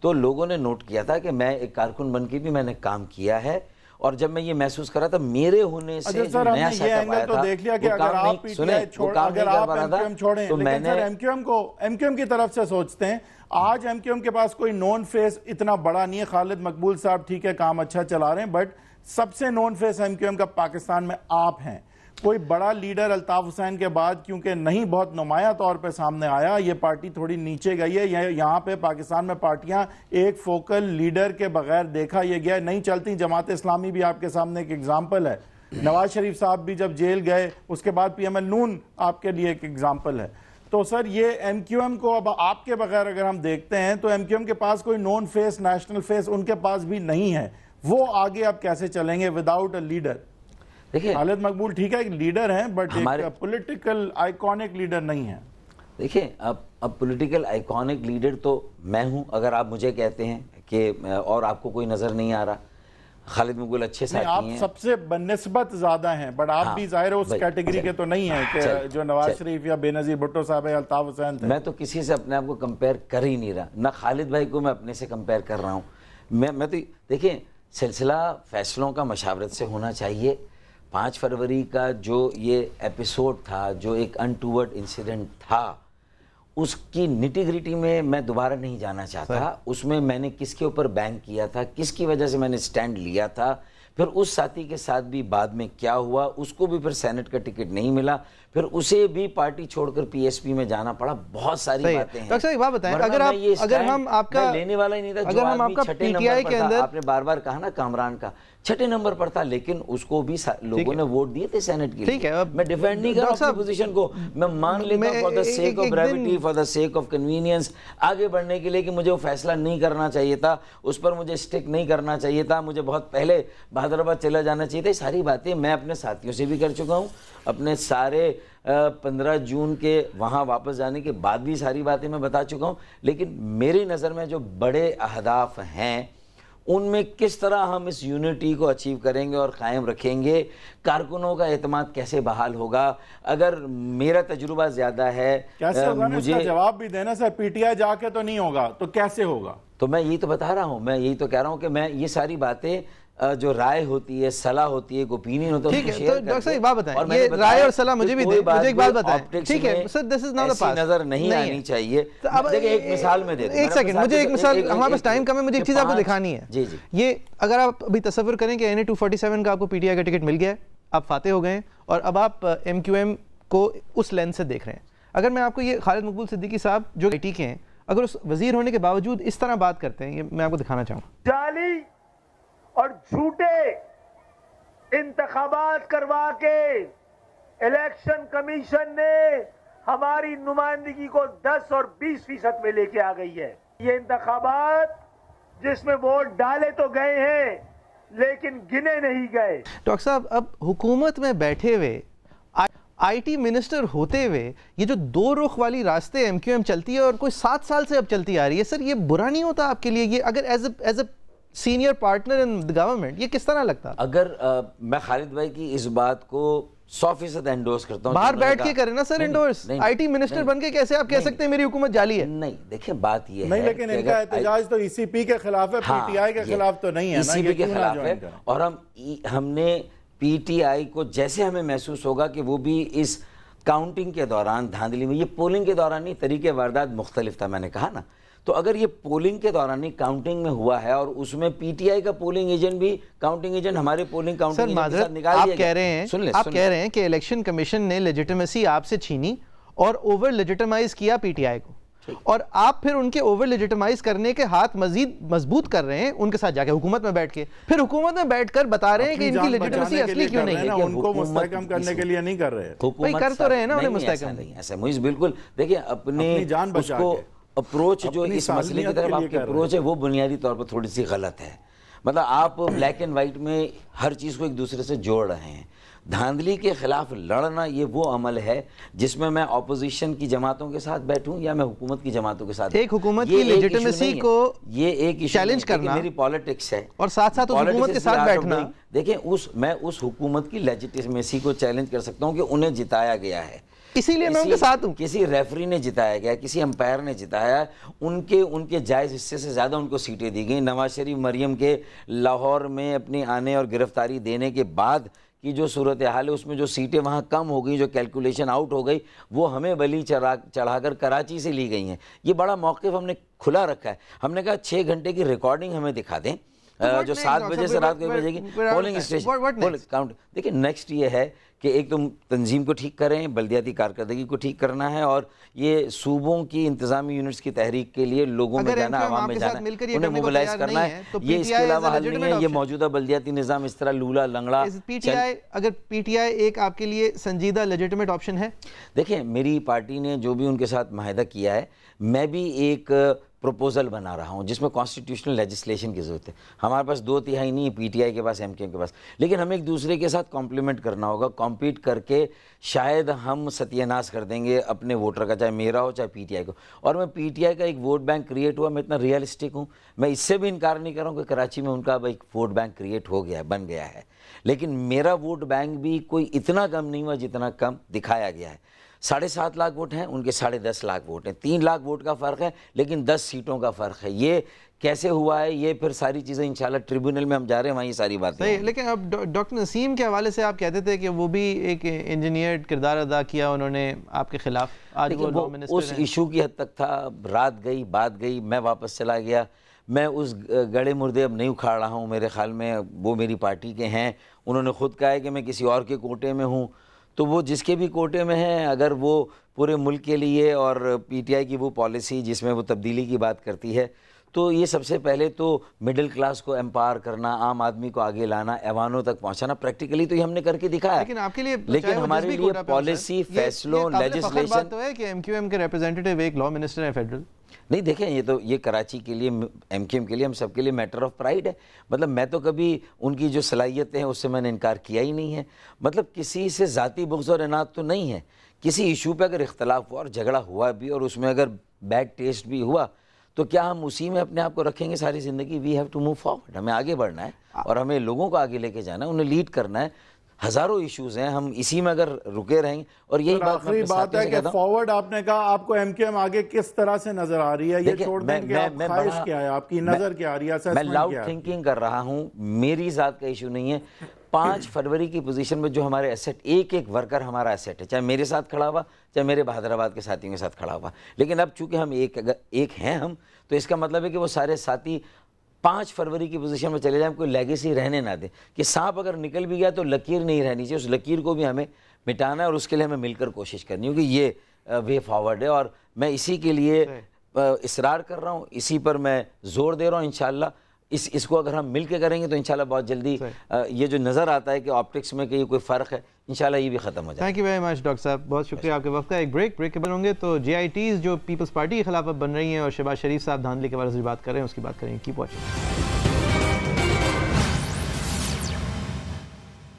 تو لوگوں نے نوٹ کیا تھا کہ میں ایک کارکن بن کے بھی میں نے کام کیا ہے۔ اور جب میں یہ محسوس کرا تھا میرے ہونے سے جو نیا سیٹ اپ آیا تھا۔ پی ٹی آئی چھوڑ اگر آپ ایم کیو ایم چھوڑیں لیکن سر ایم کیو ایم کو ایم کیو ایم کی طرف سے سوچتے ہیں۔ آج ایم کیو ایم کے پاس کوئی نون فیس اتنا بڑا نہیں ہے۔ خالد مقبول صاحب ٹھیک ہے کام اچھا چلا رہے ہیں بٹ سب سے known face M Q M کا پاکستان میں آپ ہیں۔ کوئی بڑا لیڈر الطاف حسین کے بعد کیونکہ نہیں بہت نمایاں طور پہ سامنے آیا، یہ پارٹی تھوڑی نیچے گئی ہے یہاں پہ پاکستان میں پارٹیاں ایک فوکل لیڈر کے بغیر دیکھا یہ گیا نہیں چلتی، جماعت اسلامی بھی آپ کے سامنے ایک اگزامپل ہے۔ نواز شریف صاحب بھی جب جیل گئے، اس کے بعد پی ایم ایل نون آپ کے لیے ایک اگزامپل ہے۔ تو سر، یہ ایم کیو ایم کو اب آپ کے بغیر اگر ہم دیکھتے ہیں، تو ایم کیو ایم کے پاس کوئی نون فیس نیشنل فیس ان کے پاس بھی نہیں ہے۔ وہ آگے اب کیسے چلیں گے وداؤٹ اے لیڈر دیکھیں خالد مقبول ٹھیک ہے ایک لیڈر ہیں بٹ ایک پولیٹیکل آئیکونک لیڈر نہیں ہے دیکھیں اب اب پولیٹیکل آئیکونک لیڈر تو میں ہوں اگر آپ مجھے کہتے ہیں کہ اور آپ کو کوئی نظر نہیں آ رہا۔ خالد مقبول اچھے ساتھی ہیں۔ آپ سب سے بنسبت زیادہ ہیں بٹ آپ ہاں، بھی ظاہر اس کیٹیگری کے تو نہیں ہیں کہ جو نواز شریف یا بے نظیر بھٹو صاحب ہے الطاف حسین تھے۔ میں تو کسی سے اپنے آپ کو کمپیر کر ہی نہیں رہا۔ نہ خالد بھائی کو میں اپنے سے کمپیر کر رہا ہوں۔ میں میں تو دیکھیں سلسلہ فیصلوں کا مشاورت سے ہونا چاہیے۔ پانچ فروری کا جو یہ ایپیسوڈ تھا جو ایک انٹوورڈ انسیڈنٹ تھا اس کی نٹی میں میں دوبارہ نہیں جانا چاہتا۔ اس میں میں نے کس کے اوپر بینک کیا تھا کس کی وجہ سے میں نے سٹینڈ لیا تھا۔ پھر اس ساتھی کے ساتھ بھی بعد میں کیا ہوا اس کو بھی پھر سینٹ کا ٹکٹ نہیں ملا۔ پھر اسے بھی پارٹی چھوڑ کر پی ایس پی میں جانا پڑا۔ بہت ساری باتیں ہیں۔ ڈاکٹر صاحب بتائیں اگر آپ اگر ہم آپ کا لینے والا ہی نہیں تھا کا پی ٹی آئی کے اندر آپ نے بار بار کہا نا کامران کا۔ چھٹے نمبر پر تھا لیکن اس کو بھی لوگوں نے ووٹ دیے تھے سینٹ کے لیے۔ میں ڈیفینڈ نہیں کر رہا پوزیشن کو۔ میں مان لیتا ہوں for the sake of gravity for the sake of convenience آگے بڑھنے کے لیے کہ مجھے وہ فیصلہ نہیں کرنا چاہیے تھا۔ اس پر مجھے سٹک نہیں کرنا چاہیے تھا۔ مجھے بہت پہلے بہادر آباد چلا جانا چاہیے تھا۔ یہ ساری باتیں میں اپنے ساتھیوں سے بھی کر چکا ہوں۔ اپنے سارے پندرہ جون کے وہاں واپس جانے کے بعد بھی ساری باتیں میں بتا چکا ہوں لیکن میری نظر میں جو بڑے اہداف ہیں ان میں کس طرح ہم اس یونٹی کو اچیو کریں گے اور قائم رکھیں گے کارکنوں کا اعتماد کیسے بحال ہوگا؟ اگر میرا تجربہ زیادہ ہے مجھے جواب بھی دینا سر پی ٹی آئی جا کے تو نہیں ہوگا تو کیسے ہوگا؟ تو میں یہی تو بتا رہا ہوں میں یہی تو کہہ رہا ہوں کہ میں یہ ساری باتیں جو رائے ہوتی ہے صلاح ہوتی ہے ایک اپینین ہوتا ہے ٹھیک ہے تو ڈاکٹر صاحب ایک بات بتائیں۔ یہ رائے اور صلاح مجھے بھی دیں مجھے ایک بات بتائیں۔ ٹھیک ہے سر دس از ناٹ ایسی نظر نہیں آنی چاہیے۔ دیکھیں ایک مثال میں دے دیں ایک سیکنڈ مجھے ایک مثال ہمارے پاس ٹائم کم ہے مجھے ایک چیز آپ کو دکھانی ہے۔ جی جی۔ یہ اگر آپ ابھی تصور کریں کہ N A two forty seven کا آپ کو پی ٹی آئی کا ٹکٹ مل گیا ہے آپ فاتح ہو گئے ہیں اور اب آپ ایم کیو ایم کو اس لینس سے دیکھ رہے ہیں۔ اگر میں آپ کو یہ خالد مقبول صدیقی صاحب جو آئی ٹی کے ہیں اگر اس وزیر ہونے کے باوجود اس طرح بات کرتے ہیں یہ میں آپ کو دکھانا چاہوں جالی اور جھوٹے انتخابات کروا کے الیکشن کمیشن نے ہماری نمائندگی کو دس اور بیس فیصد میں لے کے آ گئی ہے۔ یہ انتخابات جس میں ووٹ ڈالے تو گئے ہیں، لیکن گنے نہیں گئے۔ ڈاکٹر صاحب، اب حکومت میں بیٹھے ہوئے، آئی ٹی منسٹر ہوتے ہوئے یہ جو دو رخ والی راستے ایم کیو ایم چلتی ہے اور کوئی سات سال سے اب چلتی آ رہی ہے، سر یہ برا نہیں ہوتا آپ کے لیے؟ یہ اگر as a senior partner in government یہ کس طرح لگتا؟ اگر میں خالد بھائی کی اس بات کو سو فیصد انڈورس کرتا ہوں باہر بیٹھ کے کریں نا sir endorse I T minister بن کے کیسے آپ کہہ سکتے ہیں میری حکومت جالی ہے؟ نہیں دیکھیں بات یہ ہے نہیں لیکن ان کا احتجاج تو ای سی پی کے خلاف ہے پی ٹی آئی کے خلاف تو نہیں ہے ای سی پی کے خلاف ہے؟ اور ہم ہم نے پی ٹی آئی کو جیسے ہمیں محسوس ہوگا کہ وہ بھی اس کاؤنٹنگ کے دوران دھاندلی میں یہ پولنگ کے دوران نہیں طریقے واردات مختلف تھا میں نے کہا نا۔ تو اگر یہ پولنگ کے دوران نہیں کاؤنٹنگ میں ہوا ہے اور اس میں پی ٹی آئی کا پولنگ ایجنٹ بھی کاؤنٹنگ ایجنٹ ہمارے پولنگ کاؤنٹنگ ایجنٹ کے ساتھ نکال دیا آپ کہہ رہے ہیں آپ کہہ رہے ہیں کہ الیکشن کمیشن نے لیجیٹیمیسی آپ سے چھینی اور اوور لیجیٹیمائز کیا پی ٹی آئی کو۔ اور آپ پھر ان کے اوور لیجیٹیمائز کرنے کے ہاتھ مزید مضبوط کر رہے ہیں ان کے ساتھ جا کے حکومت میں بیٹھ کے۔ پھر حکومت میں بیٹھ کر بتا رہے ہیں کہ ان کی لیجیٹیمیسی اصلی کیوں نہیں ہے؟ ان کو مستحکم کرنے کے لیے نہیں کر رہے۔ حکومت کر تو رہے ہیں نا انہیں مستحکم۔ نہیں ایسا مجھے بالکل دیکھیں اپنی جان بچا کے۔ اپروچ جو اس مسئلے کی طرف آپ کی اپروچ ہے وہ بنیادی طور پر تھوڑی سی غلط ہے۔ مطلب آپ بلیک اینڈ وائٹ میں ہر چیز کو ایک دوسرے سے جوڑ رہے ہیں۔ دھاندلی کے خلاف لڑنا یہ وہ عمل ہے جس میں میں اپوزیشن کی جماعتوں کے ساتھ بیٹھوں یا میں حکومت کی جماعتوں کے ساتھ ایک حکومت کی لیجیٹیمیسی کو یہ ایک چیلنج کرنا میری پالیٹکس ہے۔ اور ساتھ ساتھ حکومت کے ساتھ بیٹھنا۔ دیکھیں اس میں اس حکومت کی لیجیٹیمیسی کو چیلنج کر سکتا ہوں کہ انہیں جتایا گیا ہے۔ اسی لیے میں ان کے ساتھ ہوں۔ کسی ریفری نے جتایا گیا کسی امپائر نے جتایا ان کے ان کے جائز حصے سے زیادہ ان کو سیٹیں دی گئیں۔ نواز شریف مریم کے لاہور میں اپنی آنے اور گرفتاری دینے کے بعد کی جو صورتحال ہے اس میں جو سیٹیں وہاں کم ہو گئیں جو کیلکولیشن آؤٹ ہو گئی وہ ہمیں بلی چڑھا کر کراچی سے لی گئی ہیں۔ یہ بڑا موقف ہم نے کھلا رکھا ہے۔ ہم نے کہا چھ گھنٹے کی ریکارڈنگ ہمیں دکھا دیں۔ جو سات بجے سے رات کو بجے گی پولنگ اسٹیشن دیکھیں نیکسٹ یہ ہے کہ ایک تو تنظیم کو ٹھیک کریں بلدیاتی کارکردگی کو ٹھیک کرنا ہے اور یہ صوبوں کی انتظامی یونٹس کی تحریک کے لیے لوگوں میں جانا عوام میں جانا انہیں موبلائز کرنا ہے۔ یہ اس کے علاوہ حل نہیں ہے یہ موجودہ بلدیاتی نظام اس طرح لولا لنگڑا اگر پی ٹی آئی ایک آپ کے لیے سنجیدہ لیجیٹمیٹ آپشن ہے؟ دیکھیں میری پارٹی نے جو بھی ان کے ساتھ معاہدہ کیا ہے میں بھی ایک پروپوزل بنا رہا ہوں، جس میں کانسٹیٹیوشنل لیجسلیشن کی ضرورت ہے۔ ہمارے پاس دو تہائی نہیں ہے پی ٹی آئی کے پاس ایم کے کے پاس۔ لیکن ہمیں ایک دوسرے کے ساتھ کمپلیمنٹ کرنا ہوگا کمپیٹ کر کے شاید ہم ستیہ ناس کر دیں گے اپنے ووٹر کا، چاہے میرا ہو، چاہے پی ٹی آئی کو اور میں پی ٹی آئی کا ایک ووٹ بینک کریٹ ہوا، میں اتنا ریئلسٹک ہوں۔ میں اس سے بھی انکار نہیں کر رہا ہوں کہ کراچی میں ان کا اب ایک ووٹ بینک کریٹ ہو گیا ہے بن گیا ہے۔ لیکن میرا ووٹ بینک بھی کوئی اتنا کم نہیں ہوا جتنا کم دکھایا گیا ہے۔ ساڑھے سات لاکھ ووٹ ہیں ان کے ساڑھے دس لاکھ ووٹ ہیں۔ تین لاکھ ووٹ کا فرق ہے لیکن دس سیٹوں کا فرق ہے۔ یہ کیسے ہوا ہے؟ یہ پھر ساری چیزیں انشاءاللہ ٹریبونل میں ہم جا رہے ہیں وہاں یہ ساری باتیں۔ لیکن اب ڈاکٹر نسیم کے حوالے سے آپ کہتے تھے کہ وہ بھی ایک انجینئر کردار ادا کیا انہوں نے آپ کے خلاف۔ آج وہ اس ایشو کی حد تک تھا۔ رات گئی بات گئی میں واپس چلا گیا۔ میں اس گڑے مردے اب نہیں اکھاڑ رہا ہوں میرے خیال میں وہ میری پارٹی کے ہیں۔ انہوں نے خود کہا ہے کہ میں کسی اور کے کوٹے میں ہوں۔ تو وہ جس کے بھی کوٹے میں ہیں اگر وہ پورے ملک کے لیے اور پی ٹی آئی کی وہ پالیسی جس میں وہ تبدیلی کی بات کرتی ہے تو یہ سب سے پہلے تو مڈل کلاس کو امپار کرنا عام آدمی کو آگے لانا ایوانوں تک پہنچانا پریکٹیکلی تو یہ ہم نے کر کے دکھا ہے۔ لیکن آپ کے لیے لیکن ہمارے لیے پالیسی فیصلوں لیجسلیشن تو ہے کہ ایم کیو ایم کے ریپرزینٹیٹیو ایک لا منسٹر ہیں فیڈرل نہیں، دیکھیں، یہ تو، یہ کراچی کے لیے، ایم کیو ایم کے لیے ہم سب کے لیے میٹر آف پرائیڈ ہے۔ مطلب میں تو کبھی ان کی جو صلاحیتیں ہیں، اس سے میں نے انکار کیا ہی نہیں ہے۔ مطلب کسی سے ذاتی بغض اور انعت تو نہیں ہے۔ کسی ایشو پہ اگر اختلاف ہوا اور جھگڑا ہوا بھی اور اس میں اگر بیڈ ٹیسٹ بھی ہوا، تو کیا ہم اسی میں اپنے آپ کو رکھیں گے؟ ساری زندگی we have to move forward ہمیں آگے بڑھنا ہے اور ہمیں لوگوں کو آگے لے کے جانا ہے، انہیں لیڈ کرنا ہے۔ ہزاروں ایشوز ہیں ہم اسی میں اگر رکے رہیں گے اور یہی بات آخری بات ہے کہ فارورڈ آپ نے کہا آپ کو ایم کے ایم آگے کس طرح سے نظر آ رہی ہے؟ یہ چھوڑ دیں کہ آپ خواہش کیا ہے آپ کی نظر کیا آ رہی ہے میں لاؤڈ تھنکنگ کر رہا ہوں میری ذات کا ایشو نہیں ہے۔ پانچ فروری کی پوزیشن میں جو ہمارے ایسٹ ایک ایک ورکر ہمارا ایسٹ ہے چاہے میرے ساتھ کھڑا ہوا چاہے میرے بہادر آباد کے ساتھیوں کے ساتھ کھڑا ہوا۔ لیکن اب چونکہ ہم ایک ایک ہیں ہم تو اس کا مطلب ہے کہ وہ سارے ساتھی پانچ فروری کی پوزیشن میں چلے جائیں کوئی لیگیسی رہنے نہ دیں کہ سانپ اگر نکل بھی گیا تو لکیر نہیں رہنی چاہیے اس لکیر کو بھی ہمیں مٹانا ہے اور اس کے لیے ہمیں مل کر کوشش کرنی ہوگی یہ وے فارورڈ ہے۔ اور میں اسی کے لیے اصرار کر رہا ہوں اسی پر میں زور دے رہا ہوں انشاءاللہ اس اس کو اگر ہم مل کے کریں گے تو انشاءاللہ بہت جلدی یہ جو نظر آتا ہے کہ آپٹکس میں کہ یہ کوئی فرق ہے انشاءاللہ یہ بھی ختم ہو جائے thank you very much doctor صاحب بہت شکریہ آپ کے وقت کا. ایک بریک بریک کے بعد ہوں گے تو جے آئی ٹیز جو پیپلز پارٹی کے خلاف اب بن رہی ہیں اور شہباز شریف صاحب دھاندلی کے بارے سے بات کر رہے ہیں اس کی بات کریں گے. کیپ واچنگ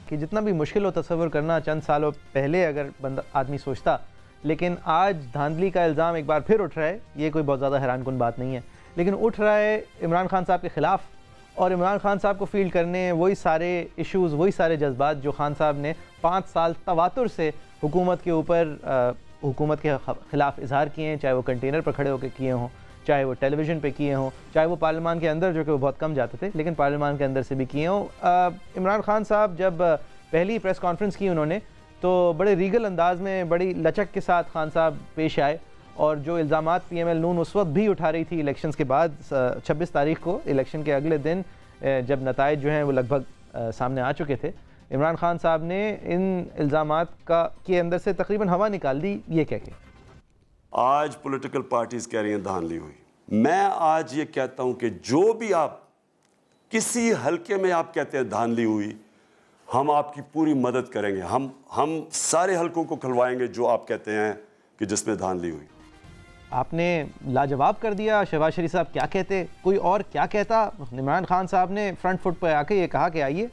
کہ جتنا بھی مشکل ہو تصور کرنا چند سالوں پہلے اگر بندہ آدمی سوچتا لیکن آج دھاندلی کا الزام ایک بار پھر اٹھ رہا ہے یہ کوئی بہت زیادہ حیران کن بات نہیں ہے۔ لیکن اٹھ رہا ہے عمران خان صاحب کے خلاف اور عمران خان صاحب کو فیل کرنے وہی سارے ایشوز وہی سارے جذبات جو خان صاحب نے پانچ سال تواتر سے حکومت کے اوپر حکومت کے خلاف اظہار کیے ہیں، چاہے وہ کنٹینر پر کھڑے ہو کے کیے ہوں، چاہے وہ ٹیلی ویژن پہ کیے ہوں، چاہے وہ پارلیمان کے اندر جو کہ وہ بہت کم جاتے تھے، لیکن پارلیمان کے اندر سے بھی کیے ہوں۔ عمران خان صاحب جب پہلی پریس کانفرنس کی انہوں نے تو بڑے ریگل انداز میں، بڑی لچک کے ساتھ خان صاحب پیش آئے۔ اور جو الزامات پی ایم ایل نون اس وقت بھی اٹھا رہی تھی الیکشنز کے بعد چھبیس تاریخ کو الیکشن کے اگلے دن جب نتائج جو ہیں وہ لگ بھگ سامنے آ چکے تھے۔ عمران خان صاحب نے ان الزامات کا، کے اندر سے تقریباً ہوا نکال دی، یہ کہہ کے۔ آج پولیٹیکل پارٹیز کہہ رہی ہیں، دھان لی ہوئی۔ میں آج یہ کہتا ہوں کہ جو بھی آپ کسی حلقے میں آپ کہتے ہیں، دھان لی ہوئی، ہم آپ کی پوری مدد کریں گے۔ ہم ہم سارے حلقوں کو کھلوائیں گے جو آپ کہتے ہیں کہ جس میں دھان لی ہوئی۔ آپ نے لاجواب کر دیا، شہباز شریف صاحب کیا کہتے؟ کوئی اور کیا کہتا؟ عمران خان صاحب نے فرنٹ فٹ پہ آ کے یہ کہا کہ آئیے،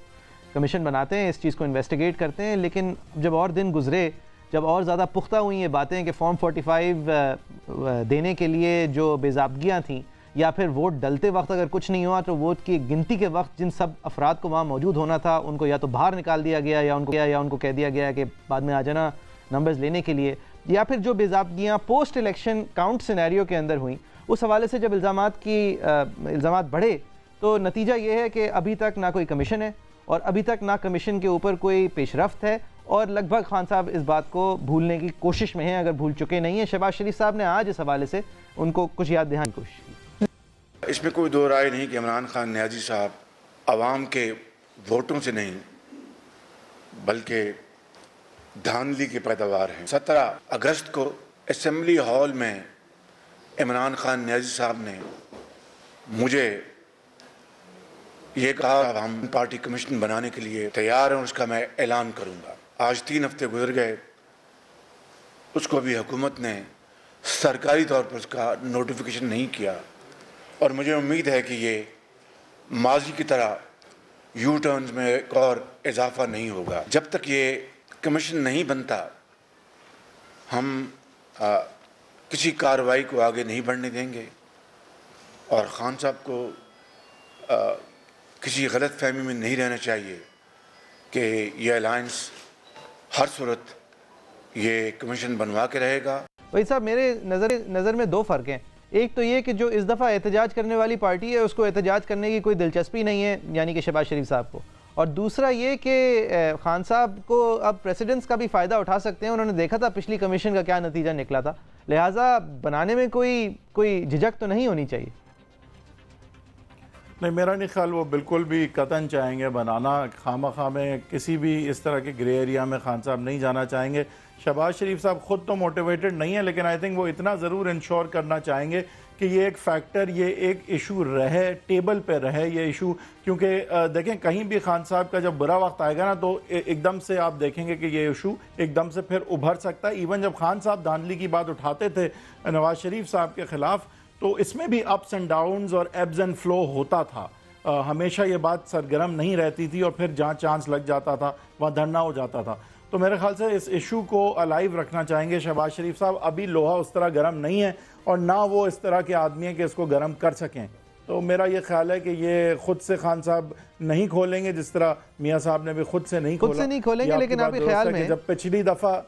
کمیشن بناتے ہیں، اس چیز کو انویسٹیگیٹ کرتے ہیں، لیکن جب اور دن گزرے، جب اور زیادہ پختہ ہوئی یہ باتیں کہ فارم فورٹی فائیو دینے کے لیے جو بےضابگیاں تھیں، یا پھر ووٹ ڈلتے وقت اگر کچھ نہیں ہوا تو ووٹ کی گنتی کے وقت جن سب افراد کو وہاں موجود ہونا تھا، ان کو یا تو باہر نکال دیا گیا یا ان کو یا ان کو کہہ دیا گیا کہ بعد میں آ جانا نمبرز لینے کے لیے۔ یا پھر جو بےضابگیاں پوسٹ الیکشن کاؤنٹ سینیریو کے اندر ہوئیں، اس حوالے سے جب الزامات کی الزامات بڑھے، تو نتیجہ یہ ہے کہ ابھی تک نہ کوئی کمیشن ہے اور ابھی تک نہ کمیشن کے اوپر کوئی پیش رفت ہے اور لگ بھگ خان صاحب اس بات کو بھولنے کی کوشش میں ہیں، اگر بھول چکے نہیں ہیں۔ شہباز شریف صاحب نے آج اس حوالے سے ان کو کچھ یاد دہانی کوشش کی۔ اس میں کوئی دو رائے نہیں کہ عمران خان نیازی صاحب عوام کے ووٹوں سے نہیں، بلکہ دھاندلی کی پیداوار ہیں سترہ اگست کو اسمبلی ہال میں عمران خان نیازی صاحب نے مجھے یہ کہا ہم پارٹی کمیشن بنانے کے لیے تیار ہیں، اس کا میں اعلان کروں گا۔ آج تین ہفتے گزر گئے، اس کو بھی حکومت نے سرکاری طور پر اس کا نوٹیفیکیشن نہیں کیا۔ اور مجھے امید ہے کہ یہ ماضی کی طرح یو ٹرنز میں ایک اور اضافہ نہیں ہوگا۔ جب تک یہ کمیشن نہیں بنتا، ہم کسی کارروائی کو آگے نہیں بڑھنے دیں گے۔ اور خان صاحب کو کسی غلط فہمی میں نہیں رہنا چاہیے کہ یہ الائنس ہر صورت یہ کمیشن بنوا کے رہے گا۔ بھائی صاحب، میرے نظر نظر میں دو فرق ہیں۔ ایک تو یہ کہ جو اس دفعہ احتجاج کرنے والی پارٹی ہے، اس کو احتجاج کرنے کی کوئی دلچسپی نہیں ہے یعنی کہ شہباز شریف صاحب کو۔ اور دوسرا یہ کہ خان صاحب کو اب پریسیڈنٹس کا بھی فائدہ اٹھا سکتے ہیں۔ انہوں نے دیکھا تھا پچھلی کمیشن کا کیا نتیجہ نکلا تھا۔ لہٰذا بنانے میں کوئی کوئی جھجک تو نہیں ہونی چاہیے۔ نہیں، میرا نہیں خیال، وہ بالکل بھی قطن چاہیں گے بنانا۔ خامہ خامے کسی بھی اس طرح کے گرے ایریا میں خان صاحب نہیں جانا چاہیں گے۔ شہباز شریف صاحب خود تو موٹیویٹڈ نہیں ہے لیکن آئی تھنک وہ اتنا ضرور انشور کرنا چاہیں گے کہ یہ ایک فیکٹر یہ ایک ایشو رہے ٹیبل پہ رہے یہ ایشو کیونکہ دیکھیں، کہیں بھی خان صاحب کا جب برا وقت آئے گا نا، تو ایک دم سے آپ دیکھیں گے کہ یہ ایشو ایک دم سے پھر ابھر سکتا ہے. ایون جب خان صاحب دھاندلی کی بات اٹھاتے تھے، نواز شریف صاحب کے خلاف، تو اس میں بھی اپس اینڈ ڈاؤنز اور ایبز اینڈ فلو ہوتا تھا. ہمیشہ یہ بات سرگرم نہیں رہتی تھی اور پھر جہاں چانس لگ جاتا تھا، وہاں دھرنا ہو جاتا تھا. تو میرے خیال سے اس ایشو کو الائیو رکھنا چاہیں گے شہباز شریف صاحب۔ ابھی لوہا اس طرح گرم نہیں ہے اور نہ وہ اس طرح کے آدمی ہیں کہ اس کو گرم کر سکیں۔ تو میرا یہ خیال ہے کہ یہ خود سے خان صاحب نہیں کھولیں گے جس طرح میاں صاحب نے بھی خود سے نہیں خود سے نہیں کھولیں گے لیکن آپ خیال میں جب پچھلی دفعہ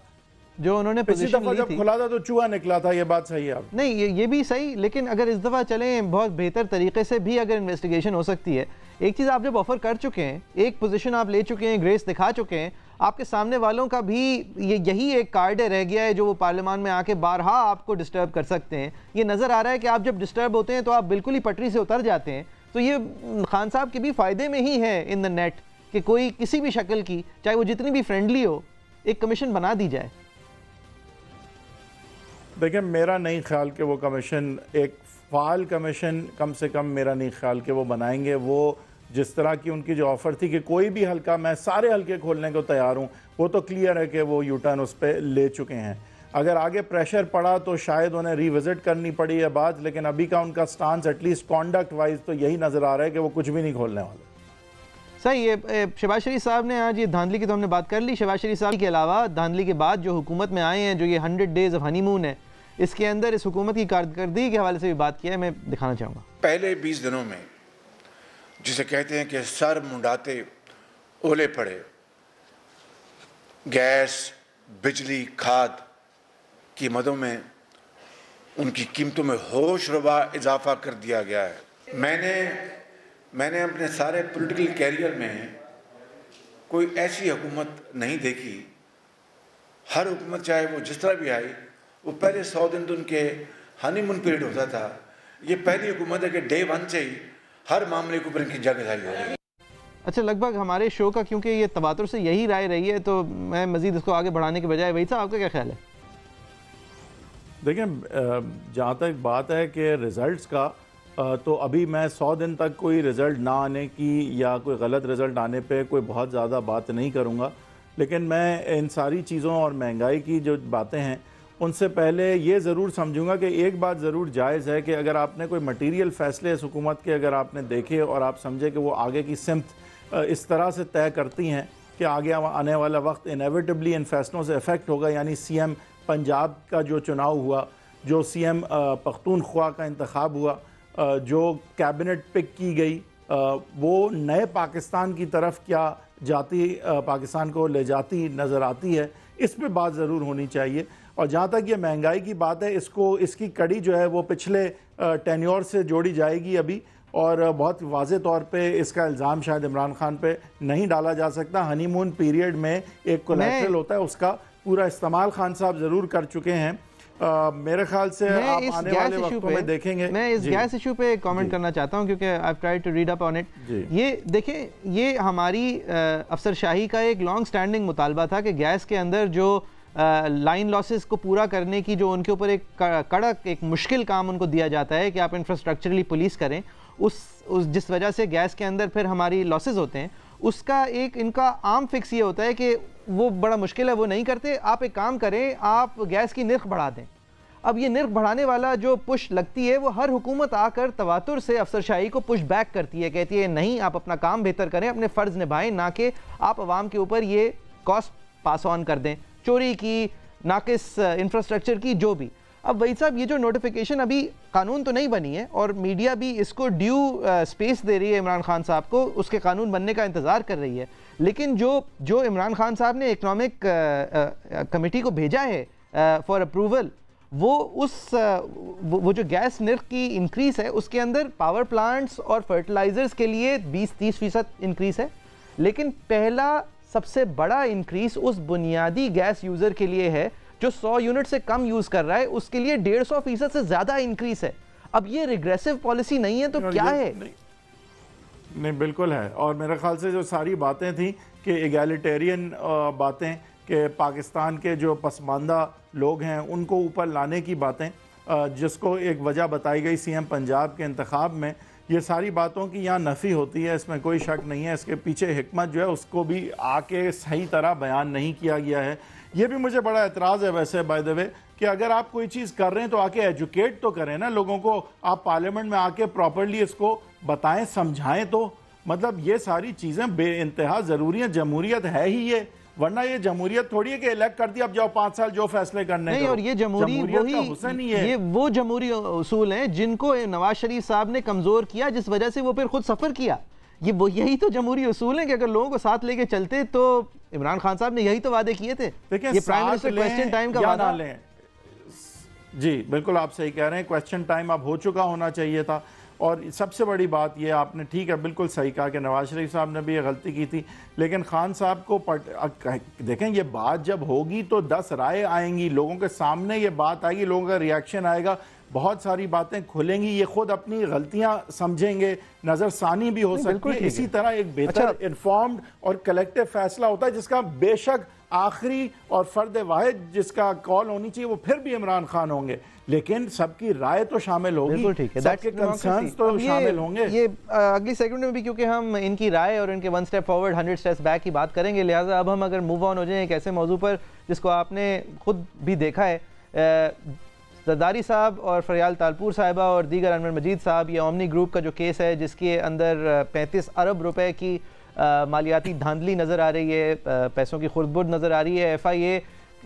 جو انہوں نے پچھلی دفعہ جب کھلا تھا تو چوہا نکلا تھا یہ بات صحیح ہے نہیں یہ بھی صحیح لیکن اگر اس دفعہ چلیں بہت بہتر طریقے سے بھی اگر انویسٹیگیشن ہو سکتی ہے۔ ایک چیز آپ جب آفر کر چکے ہیں ایک پوزیشن آپ لے چکے ہیں گریس دکھا چکے ہیں آپ کے سامنے والوں کا بھی یہی ایک کارڈ رہ گیا ہے جو وہ پارلیمان میں آ کے بارہا آپ کو ڈسٹرب کر سکتے ہیں۔ یہ نظر آ رہا ہے کہ آپ جب ڈسٹرب ہوتے ہیں تو آپ بالکل ہی پٹری سے اتر جاتے ہیں۔ تو یہ خان صاحب کے بھی فائدے میں ہی ہے ان دا نیٹ کہ کوئی کسی بھی شکل کی، چاہے وہ جتنی بھی فرینڈلی ہو، ایک کمیشن بنا دی جائے۔ دیکھیں، میرا نہیں خیال کہ وہ کمیشن ایک فعال کمیشن کم سے کم میرا نہیں خیال کہ وہ بنائیں گے۔ وہ جس طرح کی ان کی جو آفر تھی کہ کوئی بھی حلقہ میں سارے حلقے کھولنے کو تیار ہوں وہ تو کلیئر ہے کہ وہ یوٹرن اس پہ لے چکے ہیں۔ اگر آگے پریشر پڑا تو شاید انہیں ری وزٹ کرنی پڑی ہے بات لیکن ابھی کا ان کا stance at least conduct wise تو یہی نظر آ رہا ہے کہ وہ کچھ بھی نہیں کھولنے والے۔ صحیح ہے شہباز شریف صاحب نے آج یہ دھاندلی کی تو ہم نے بات کر لی۔ شہباز شریف صاحب کے علاوہ دھاندلی کے بعد جو حکومت میں آئے ہیں جو یہ hundred days of honeymoon ہے اس کے اندر اس حکومت کی کارکردگی کے حوالے سے بھی بات کیا ہے میں دکھانا چاہوں گا۔ پہلے بیس دنوں میں جسے کہتے ہیں کہ سر منڈاتے اولے پڑے، گیس، بجلی، کھاد کی مدوں میں ان کی قیمتوں میں ہوش ربا اضافہ کر دیا گیا ہے۔ میں نے میں نے اپنے سارے پولیٹیکل کیریئر میں کوئی ایسی حکومت نہیں دیکھی۔ ہر حکومت چاہے وہ جس طرح بھی آئی، وہ پہلے سو دن تو ان کے ہنی مون پیریڈ ہوتا تھا۔ یہ پہلی حکومت ہے کہ ڈے ون سے ہی ہر معاملے کے اوپر ان کی جگہ ہو رہی ہے۔ اچھا لگ بھگ ہمارے شو کا کیونکہ یہ تباتر سے یہی رائے رہی ہے تو میں مزید اس کو آگے بڑھانے کے بجائے وہی صاحب آپ کا کیا خیال ہے؟ دیکھیں جہاں تک بات ہے کہ ریزلٹس کا تو ابھی میں سو دن تک کوئی ریزلٹ نہ آنے کی یا کوئی غلط ریزلٹ آنے پہ کوئی بہت زیادہ بات نہیں کروں گا لیکن میں ان ساری چیزوں اور مہنگائی کی جو باتیں ہیں ان سے پہلے یہ ضرور سمجھوں گا کہ ایک بات ضرور جائز ہے کہ اگر آپ نے کوئی مٹیریل فیصلے اس حکومت کے اگر آپ نے دیکھے اور آپ سمجھے کہ وہ آگے کی سمت اس طرح سے طے کرتی ہیں کہ آگے آنے والا وقت انیویٹبلی ان فیصلوں سے افیکٹ ہوگا یعنی سی ایم پنجاب کا جو چناؤ ہوا، جو سی ایم پختونخوا کا انتخاب ہوا جو کیبنٹ پک کی گئی وہ نئے پاکستان کی طرف کیا جاتی پاکستان کو لے جاتی، نظر آتی ہے، اس پہ بات ضرور ہونی چاہیے۔ اور جہاں تک یہ مہنگائی کی بات ہے اس کو اس کی کڑی جو ہے وہ پچھلے ٹینیور سے جوڑی جائے گی ابھی اور بہت واضح طور پہ اس کا الزام شاید عمران خان پہ نہیں ڈالا جا سکتا ہنی مون پیریڈ میں ایک کولیٹرل ہوتا ہے اس کا پورا استعمال خان صاحب ضرور کر چکے ہیں میرے خیال سے آپ آنے والے وقتوں میں دیکھیں گے میں اس جی۔ گیس ایشو پہ کامنٹ جی۔ کرنا چاہتا ہوں کیونکہ I've tried to read up on it جی۔ یہ دیکھیں یہ ہماری افسر شاہی کا ایک لانگ سٹینڈنگ مطالبہ تھا کہ گیس کے اندر جو لائن لاسز کو پورا کرنے کی جو ان کے اوپر ایک کڑک، ایک مشکل کام ان کو دیا جاتا ہے کہ آپ انفراسٹرکچرلی پولیس کریں، اس جس وجہ سے گیس کے اندر پھر ہماری لاسز ہوتے ہیں، اس کا ایک، ان کا عام فکس یہ ہوتا ہے کہ وہ بڑا مشکل ہے، وہ نہیں کرتے، آپ ایک کام کریں، آپ گیس کی نرخ بڑھا دیں۔ اب یہ نرخ بڑھانے والا جو پش لگتی ہے، وہ ہر حکومت آ کر تواتر سے افسر شاہی کو پش بیک کرتی ہے، کہتی ہے نہیں، آپ اپنا کام بہتر کریں، اپنے فرض نبھائیں، نہ کہ آپ عوام کے اوپر یہ کاسٹ پاس آن کر دیں۔ چوری کی، ناقص انفراسٹرکچر کی، جو بھی۔ اب وہی صاحب، یہ جو نوٹیفیکیشن ابھی قانون تو نہیں بنی ہے اور میڈیا بھی اس کو ڈیو سپیس دے رہی ہے عمران خان صاحب کو، اس کے قانون بننے کا انتظار کر رہی ہے۔ لیکن جو جو عمران خان صاحب نے اکنامک کمیٹی کو بھیجا ہے فار اپروول وہ اس وہ جو گیس نرخ کی انکریز ہے، اس کے اندر پاور پلانٹس اور فرٹیلائزرز کے لیے بیس تیس فیصد انکریز ہے۔ لیکن پہلا سب سے بڑا انکریز اس بنیادی گیس یوزر کے لیے ہے جو سو یونٹ سے کم یوز کر رہا ہے اس کے لیے ڈیڑھ سو فیصد سے زیادہ انکریز ہے۔ اب یہ ریگریسو پالیسی نہیں ہے تو کیا ہے؟ نہیں بالکل ہے۔ اور میرے خیال سے جو ساری باتیں تھیں کہ ایگیلیٹیرین باتیں کہ پاکستان کے جو پسماندہ لوگ ہیں ان کو اوپر لانے کی باتیں جس کو ایک وجہ بتائی گئی سی ایم پنجاب کے انتخاب میں یہ ساری باتوں کی یہاں نفی ہوتی ہے، اس میں کوئی شک نہیں ہے۔ اس کے پیچھے حکمت جو ہے، اس کو بھی آ کے صحیح طرح بیان نہیں کیا گیا ہے۔ یہ بھی مجھے بڑا اعتراض ہے ویسے بائی دا وے کہ اگر آپ کوئی چیز کر رہے ہیں تو آ کے ایجوکیٹ تو کریں نا لوگوں کو۔ آپ پارلیمنٹ میں آ کے پراپرلی اس کو بتائیں، سمجھائیں تو۔ مطلب یہ ساری چیزیں بے انتہا ضروری ہیں، جمہوریت ہے ہی یہ۔ ورنہ یہ جمہوریت تھوڑی ہے کہ الیکٹ کر دیا اب جاؤ پانچ سال جو فیصلے کرنے نہیں اور یہ جمہوری وہی یہ وہ جمہوری اصول ہیں جن کو نواز شریف صاحب نے کمزور کیا جس وجہ سے وہ پھر خود سفر کیا۔ یہ وہ یہی تو جمہوری اصول ہیں کہ اگر لوگوں کو ساتھ لے کے چلتے تو عمران خان صاحب نے یہی تو وعدے کیے تھے۔ یہ پرائم منسٹر کویسچن ٹائم کا وعدہ؟ جی بالکل آپ صحیح کہہ رہے ہیں۔ کویسچن ٹائم اب ہو چکا ہونا چاہیے تھا۔ اور سب سے بڑی بات یہ آپ نے ٹھیک ہے، بالکل صحیح کہا کہ نواز شریف صاحب نے بھی یہ غلطی کی تھی، لیکن خان صاحب کو دیکھیں یہ بات جب ہوگی تو دس رائے آئیں گی، لوگوں کے سامنے یہ بات آئے گی، لوگوں کا ریاکشن آئے گا۔ بہت ساری باتیں کھلیں گی یہ خود اپنی غلطیاں سمجھیں گے نظر ثانی بھی ہو سکتی ہے۔ اسی طرح ایک بہتر انفارمڈ اچھا۔ اور کلیکٹیو فیصلہ ہوتا ہے جس کا بے شک آخری اور فرد واحد جس کا کال ہونی چاہیے وہ پھر بھی عمران خان ہوں گے۔ لیکن سب کی رائے تو شامل ہوگی۔ سب کے کنسرنز تو شامل ہوں گے۔ یہ اگلی سیگمنٹ میں بھی کیونکہ ہم ان کی رائے اور ان کے one step forward hundred steps back کی بات کریں گے لہٰذا اب ہم اگر موو آن ہو جائیں ایک ایسے موضوع پر جس کو آپ نے خود بھی دیکھا ہے زرداری صاحب اور فریال تالپور صاحبہ اور دیگر انور مجید صاحب، یہ اومنی گروپ کا جو کیس ہے، جس کے اندر پینتیس ارب روپے کی مالیاتی دھاندلی نظر آ رہی ہے پیسوں کی خورد برد نظر آ رہی ہے ایف آئی اے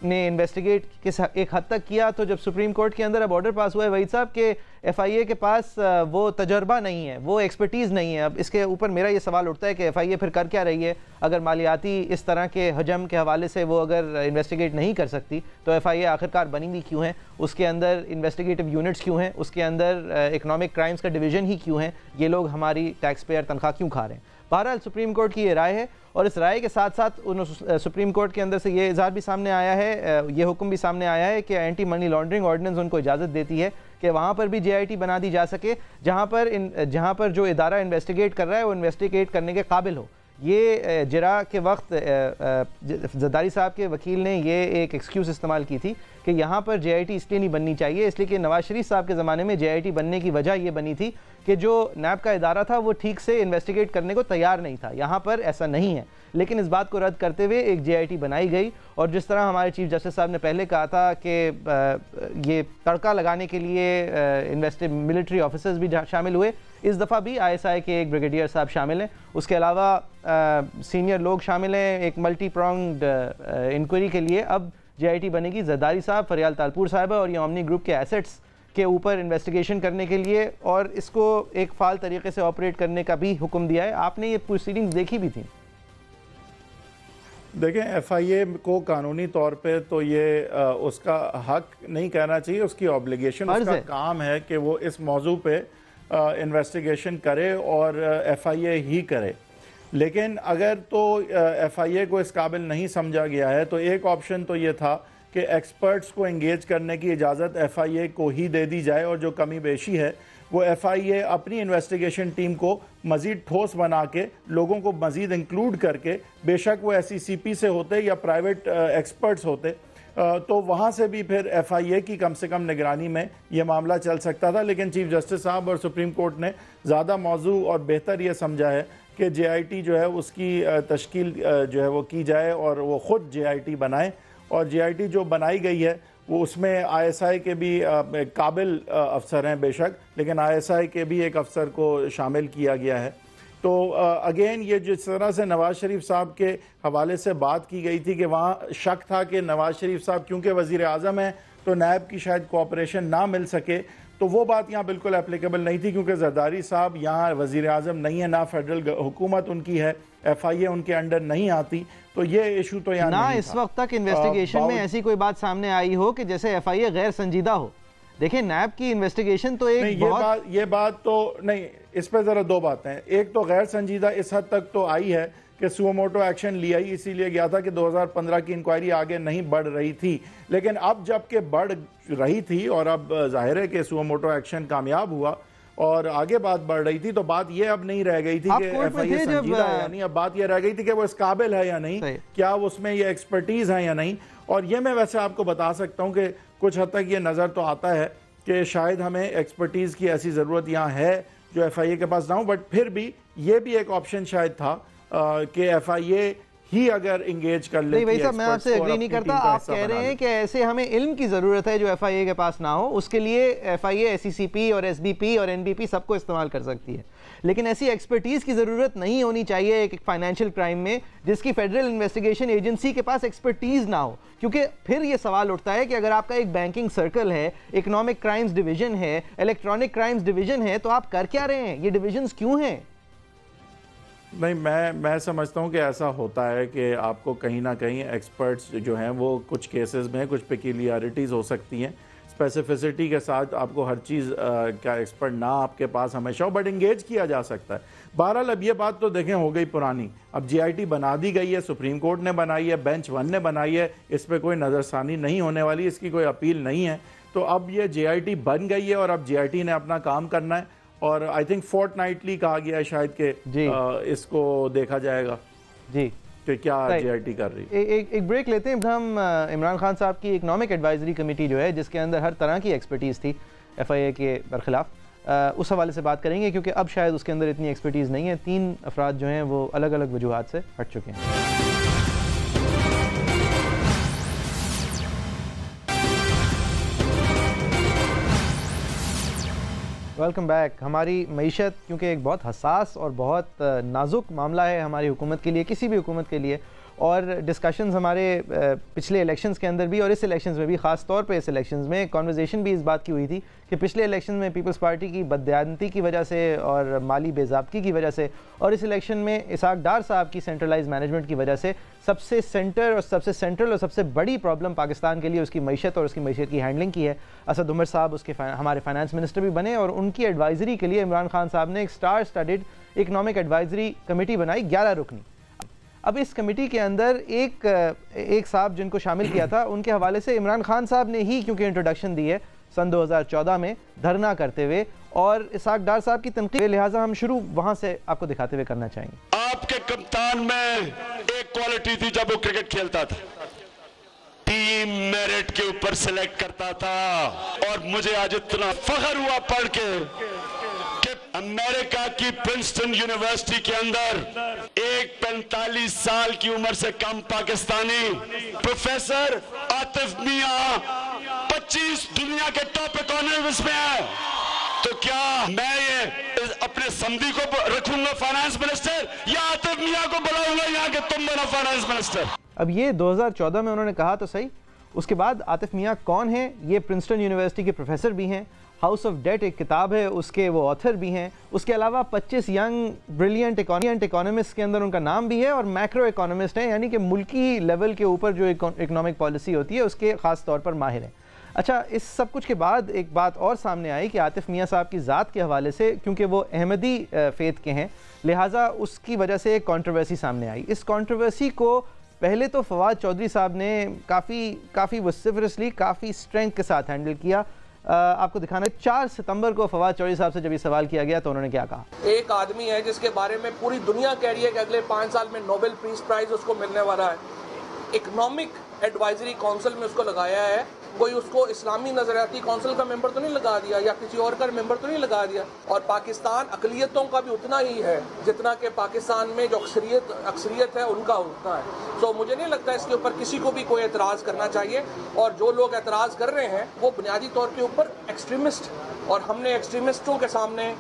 نے انویسٹیگیٹ کس ایک حد تک کیا تو جب سپریم کورٹ کے اندر اب آرڈر پاس ہوا ہے، وحید صاحب، کہ ایف آئی اے کے پاس وہ تجربہ نہیں ہے، وہ ایکسپرٹیز نہیں ہے۔ اب اس کے اوپر میرا یہ سوال اٹھتا ہے کہ ایف آئی اے پھر کر کیا رہی ہے؟ اگر مالیاتی اس طرح کے حجم کے حوالے سے وہ اگر انویسٹیگیٹ نہیں کر سکتی، تو ایف آئی اے آخرکار بنی ہوئی کیوں ہیں؟ اس کے اندر انویسٹیگیٹو یونٹس کیوں ہیں؟ اس کے اندر اکنامک کرائمز کا ڈویژن ہی کیوں ہیں؟ یہ لوگ ہماری ٹیکس پیئر تنخواہ کیوں کھا رہے ہیں؟ بہرحال سپریم کورٹ کی یہ رائے ہے اور اس رائے کے ساتھ ساتھ سپریم کورٹ کے اندر سے یہ اظہار بھی سامنے آیا ہے یہ حکم بھی سامنے آیا ہے کہ اینٹی منی لانڈرنگ آرڈیننس ان کو اجازت دیتی ہے کہ وہاں پر بھی جے آئی ٹی بنا دی جا سکے، جہاں پر جہاں پر جو ادارہ انویسٹیگیٹ کر رہا ہے وہ انویسٹیگیٹ کرنے کے قابل ہو۔ یہ جرا کے وقت زداری صاحب کے وکیل نے یہ ایک ایکسکیوز استعمال کی تھی کہ یہاں پر جے آئی ٹی اس لیے نہیں بننی چاہیے، اس لیے کہ نواز شریف صاحب کے زمانے میں جے آئی ٹی بننے کی وجہ یہ بنی تھی کہ جو نیب کا ادارہ تھا وہ ٹھیک سے انویسٹیگیٹ کرنے کو تیار نہیں تھا۔ یہاں پر ایسا نہیں ہے۔ لیکن اس بات کو رد کرتے ہوئے ایک جے آئی ٹی بنائی گئی اور جس طرح ہمارے چیف جسٹس صاحب نے پہلے کہا تھا کہ یہ تڑکا لگانے کے لیے ملٹری آفیسرز بھی شامل ہوئے۔ اس دفعہ بھی آئی ایس آئی کے ایک بریگیڈیئر صاحب شامل ہیں۔ اس کے علاوہ سینئر لوگ شامل ہیں۔ ایک ملٹی پرونگڈ انکوائری کے لیے۔ اب جے آئی ٹی بنے گی۔ زرداری صاحب فریال تالپور صاحبہ اور یہ اومنی گروپ کے ایسٹس کے اوپر انویسٹیگیشن کرنے کے لیے اور اس کو ایک فعال طریقے سے آپریٹ کرنے کا بھی حکم دیا ہے۔ آپ نے یہ پروسیڈنگز دیکھی بھی تھیں۔ دیکھیں ایف آئی اے کو قانونی طور پہ تو یہ اس کا حق نہیں کہنا چاہیے اس کی اوبلیگیشن اس کا کام ہے کہ وہ اس موضوع پہ انویسٹیگیشن کرے اور ایف آئی اے ہی کرے۔ لیکن اگر تو ایف آئی اے کو اس قابل نہیں سمجھا گیا ہے، تو ایک آپشن تو یہ تھا کہ ایکسپرٹس کو انگیج کرنے کی اجازت ایف آئی اے کو ہی دے دی جائے، اور جو کمی بیشی ہے، وہ ایف آئی اے اپنی انویسٹیگیشن ٹیم کو مزید ٹھوس بنا کے، لوگوں کو مزید انکلوڈ کر کے، بے شک وہ ایس سی سی پی سے ہوتے یا پرائیویٹ ایکسپرٹس ہوتے تو وہاں سے بھی پھر ایف آئی اے کی کم سے کم نگرانی میں یہ معاملہ چل سکتا تھا۔ لیکن چیف جسٹس صاحب اور سپریم کورٹ نے زیادہ موضوع اور بہتر یہ سمجھا ہے کہ جے آئی ٹی جو ہے اس کی تشکیل جو ہے وہ کی جائے اور وہ خود جے آئی ٹی بنائے۔ اور جے آئی ٹی جو بنائی گئی ہے، وہ اس میں آئی ایس آئی کے بھی قابل افسر ہیں بے شک، لیکن آئی ایس آئی کے بھی ایک افسر کو شامل کیا گیا ہے۔ تو اگین یہ جس طرح سے نواز شریف صاحب کے حوالے سے بات کی گئی تھی کہ وہاں شک تھا کہ نواز شریف صاحب کیونکہ وزیر اعظم ہیں، تو نیب کی شاید کوپریشن نہ مل سکے۔ تو وہ بات یہاں بالکل اپلیکیبل نہیں تھی کیونکہ زرداری صاحب یہاں وزیر اعظم نہیں ہے نہ فیڈرل حکومت ان کی ہے ایف آئی اے ان کے انڈر نہیں آتی۔ تو یہ ایشو تو یہاں نہ اس وقت تک انویسٹیگیشن میں ایسی کوئی بات سامنے آئی ہو کہ جیسے ایف آئی اے غیر سنجیدہ ہو۔ دیکھیں نیب کی انویسٹیگیشن تو ایک بہت یہ بات تو نہیں اس پہ ذرا دو باتیں۔ ایک تو غیر سنجیدہ اس حد تک تو آئی ہے کہ سوموٹو ایکشن لیا ہی اسی لیے گیا تھا کہ دو ہزار پندرہ کی انکوائری آگے نہیں بڑھ رہی تھی۔ لیکن اب جبکہ بڑھ رہی تھی اور اب ظاہر ہے کہ سوموٹو ایکشن کامیاب ہوا اور آگے بات بڑھ رہی تھی تو بات یہ اب نہیں رہ گئی تھی کہ ایف آئی اے سنجیدہ ہے یا نہیں؟ اب بات یہ رہ گئی تھی کہ وہ اس قابل ہے یا نہیں کیا اس میں یہ ایکسپرٹیز ہے یا نہیں؟ اور یہ میں ویسے آپ کو بتا سکتا ہوں کہ کچھ حد تک یہ نظر تو آتا ہے کہ شاید ہمیں ایکسپرٹیز کی ایسی ضرورت یہاں ہے جو ایف آئی اے کے پاس نہ ہوں بٹ پھر بھی یہ بھی ایک آپشن شاید تھا۔ کہ ایف آئی اے ہی اگر انگیج کر لیتی ہے صاحب میں آپ سے اگری نہیں کرتا آپ کہہ رہے ہیں کہ ایسے ہمیں علم کی ضرورت ہے جو ایف آئی اے کے پاس نہ ہو اس کے لیے F I A S C سی پی اور ایس بی پی اور این بی پی سب کو استعمال کر سکتی ہے۔ لیکن ایسی ایکسپرٹیز کی ضرورت نہیں ہونی چاہیے ایک فائنینشل کرائم میں جس کی فیڈرل انویسٹیگیشن ایجنسی کے پاس ایکسپرٹیز نہ ہو۔ کیونکہ پھر یہ سوال اٹھتا ہے کہ اگر آپ کا ایک بینکنگ سرکل ہے اکنامک کرائمز ڈویژن ہے الیکٹرانک کرائمز ڈویژن ہے تو آپ کر کیا رہے ہیں؟ یہ ڈویژنز کیوں ہیں؟ نہیں، میں میں سمجھتا ہوں کہ ایسا ہوتا ہے کہ آپ کو کہیں نہ کہیں ایکسپرٹس جو ہیں وہ کچھ کیسز میں، کچھ پیکیلیارٹیز ہو سکتی ہیں۔ اسپیسیفسٹی کے ساتھ آپ کو ہر چیز کا ایکسپرٹ نہ آپ کے پاس ہمیشہ ہو بٹ انگیج کیا جا سکتا ہے۔ بہرحال اب یہ بات تو دیکھیں، ہو گئی پرانی۔ اب جی آئی ٹی بنا دی گئی ہے سپریم کورٹ نے بنائی ہے بینچ ون نے بنائی ہے۔ اس پہ کوئی نظر ثانی نہیں ہونے والی، اس کی کوئی اپیل نہیں ہے۔ تو اب یہ جی آئی ٹی بن گئی ہے اور اب جی آئی ٹی نے اپنا کام کرنا ہے۔ اور آئی تھنک فورٹ نائٹلی کہا گیا ہے شاید کہ جی۔ اس کو دیکھا جائے گا جی۔ کہ کیا جی آئی ٹی کر رہی ایک بریک لیتے ہیں۔ ہم عمران خان صاحب کی اکنامک ایڈوائزری کمیٹی جو ہے جس کے اندر ہر طرح کی ایکسپرٹیز تھی ایف آئی اے کے برخلاف اس حوالے سے بات کریں گے کیونکہ اب شاید اس کے اندر اتنی ایکسپرٹیز نہیں ہے۔ تین افراد جو ہیں وہ الگ الگ وجوہات سے ہٹ چکے ہیں۔ ویلکم بیک ہماری معیشت کیونکہ ایک بہت حساس اور بہت نازک معاملہ ہے ہماری حکومت کے لیے، کسی بھی حکومت کے لیے اور ڈسکشنز ہمارے پچھلے الیکشنز کے اندر بھی اور اس الیکشنز میں بھی، خاص طور پہ اس الیکشنز میں کانورزیشن بھی اس بات کی ہوئی تھی کہ پچھلے الیکشن میں پیپلز پارٹی کی بددیانتی کی وجہ سے اور مالی بے ضابطگی کی وجہ سے اور اس الیکشن میں اساق ڈار صاحب کی سینٹرلائز مینجمنٹ کی وجہ سے سب سے سینٹر اور سب سے سینٹرل اور سب سے بڑی پرابلم پاکستان کے لیے اس کی معیشت اور اس کی معیشت کی ہینڈلنگ کی ہے۔ اسد عمر صاحب اس کے ہمارے فائنانس منسٹر بھی بنے اور ان کی ایڈوائزری کے لیے عمران خان صاحب نے ایک star studded economic advisory committee بنائی، گیارہ رکنی۔ اب اس کمیٹی کے اندر ایک ایک صاحب جن کو شامل کیا تھا، ان کے حوالے سے عمران خان صاحب نے ہی کیونکہ انٹروڈکشن دی ہے سن دو ہزار چودہ میں دھرنا کرتے ہوئے، اور اساق ڈار صاحب کی تنقید، لہٰذا ہم شروع وہاں سے آپ کو دکھاتے ہوئے کرنا چاہیں گے۔ آپ کے کپتان میں ایک کوالٹی تھی جب وہ کرکٹ کھیلتا تھا۔ ٹیم میرٹ کے اوپر سلیکٹ کرتا تھا۔ اور مجھے آج اتنا فخر ہوا پڑھ کے امریکہ کی پرنسٹن یونیورسٹی کے اندر ایک پینتالیس سال کی عمر سے کم پاکستانی پروفیسر آتف میاں پچیس دنیا کے ٹاپ اکانومس میں ہے تو کیا میں یہ اپنے سمدی کو رکھوں گا فائنانس منسٹر یا آتف میاں کو بلاؤں گا یہاں کہ تم بنا فائنانس منسٹر؟ اب یہ دو ہزار چودہ میں انہوں نے کہا تو صحیح، اس کے بعد آتف میاں کون ہیں؟ یہ پرنسٹن یونیورسٹی کے پروفیسر بھی ہیں۔ ہاؤس آف ڈیٹ ایک کتاب ہے، اس کے وہ آتھر بھی ہیں۔ اس کے علاوہ پچیس ینگ بریلینٹ اکانومسٹ کے اندر ان کا نام بھی ہے اور میکرو اکانومسٹ ہیں یعنی کہ ملکی لیول کے اوپر جو اکنامک پالیسی ہوتی ہے، اس کے خاص طور پر ماہر ہیں۔ اچھا اس سب کچھ کے بعد ایک بات اور سامنے آئی کہ عاطف میاں صاحب کی ذات کے حوالے سے، کیونکہ وہ احمدی فیت کے ہیں، لہٰذا اس کی وجہ سے ایک کانٹروورسی سامنے آئی۔ اس کانٹروورسی کو پہلے تو فواد چودھری صاحب نے کافی کافی وسفرسلی کافی سٹرینگ کے ساتھ ہینڈل کیا۔ آپ کو دکھانا ہے، چار ستمبر کو فواد چوڑی صاحب سے جب یہ سوال کیا گیا تو انہوں نے کیا کہا؟ ایک آدمی ہے جس کے بارے میں پوری دنیا کہہ رہی ہے کہ اگلے پانچ سال میں نوبل پیس پرائز اس کو ملنے والا ہے۔ اکنامک ایڈوائزری کونسل میں اس کو لگایا ہے۔ کوئی اس کو اسلامی نظریاتی کونسل کا ممبر تو نہیں لگا دیا یا کسی اور کا ممبر تو نہیں لگا دیا؟ اور پاکستان اقلیتوں کا بھی اتنا ہی ہے جتنا کہ پاکستان میں جو اکثریت اکثریت ہے ان کا اتنا ہے۔ تو مجھے نہیں لگتا اس کے اوپر کسی کو بھی کوئی اعتراض کرنا چاہیے۔ اور جو لوگ اعتراض کر رہے ہیں وہ بنیادی طور کے اوپر ایکسٹریمسٹ اور ہم نے ایکسٹریمسٹوں کے سامنے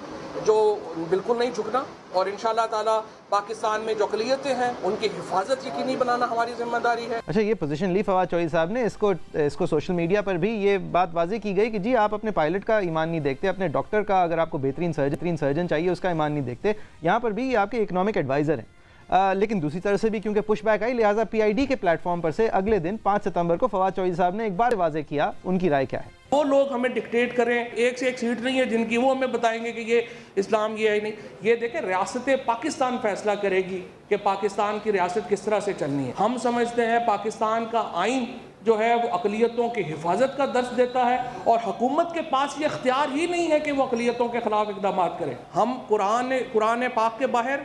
جو بالکل نہیں جھکنا اور ان شاء اللہ تعالیٰ پاکستان میں جو اقلیتیں ہیں، ان کی حفاظت یقینی بنانا ہماری ذمہ داری ہے۔ اچھا یہ پوزیشن لی فواد چوئی صاحب نے، اس کو اس کو سوشل میڈیا پر بھی یہ بات واضح کی گئی کہ جی آپ اپنے پائلٹ کا ایمان نہیں دیکھتے، اپنے ڈاکٹر کا اگر آپ کو بہترین سرجن سرجن چاہیے، اس کا ایمان نہیں دیکھتے۔ یہاں پر بھی یہ آپ کے اکنامک ایڈوائزر ہیں۔ لیکن دوسری طرح سے بھی کیونکہ پش بیک آئی، لہٰذا پی آئی ڈی کے پلیٹ فارم پر سے اگلے دن پانچ ستمبر کو فواد چوئی صاحب نے ایک بار واضح کیا، ان کی رائے کیا ہے؟ وہ لوگ ہمیں ڈکٹیٹ کریں، ایک سے ایک سیٹ نہیں ہے جن کی، وہ ہمیں بتائیں گے کہ یہ اسلام یہ ہے نہیں۔ یہ دیکھیں، ریاست پاکستان فیصلہ کرے گی کہ پاکستان کی ریاست کس طرح سے چلنی ہے۔ ہم سمجھتے ہیں پاکستان کا آئین جو ہے، وہ اقلیتوں کی حفاظت کا درس دیتا ہے اور حکومت کے پاس یہ اختیار ہی نہیں ہے کہ وہ اقلیتوں کے خلاف اقدامات کرے ہم قرآن قرآن پاک کے باہر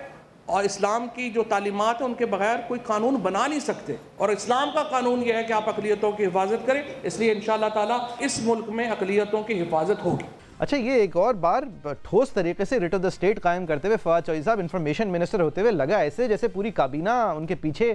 اور اسلام کی جو تعلیمات ہیں ان کے بغیر کوئی قانون بنا نہیں سکتے۔ اور اسلام کا قانون یہ ہے کہ آپ اقلیتوں کی حفاظت کریں، اس لیے انشاءاللہ تعالیٰ اس ملک میں اقلیتوں کی حفاظت ہوگی۔ اچھا یہ ایک اور بار ٹھوس طریقے سے ریٹ آف دا اسٹیٹ قائم کرتے ہوئے فواد چوئی صاحب انفارمیشن منسٹر ہوتے ہوئے لگا ایسے جیسے پوری کابینہ ان کے پیچھے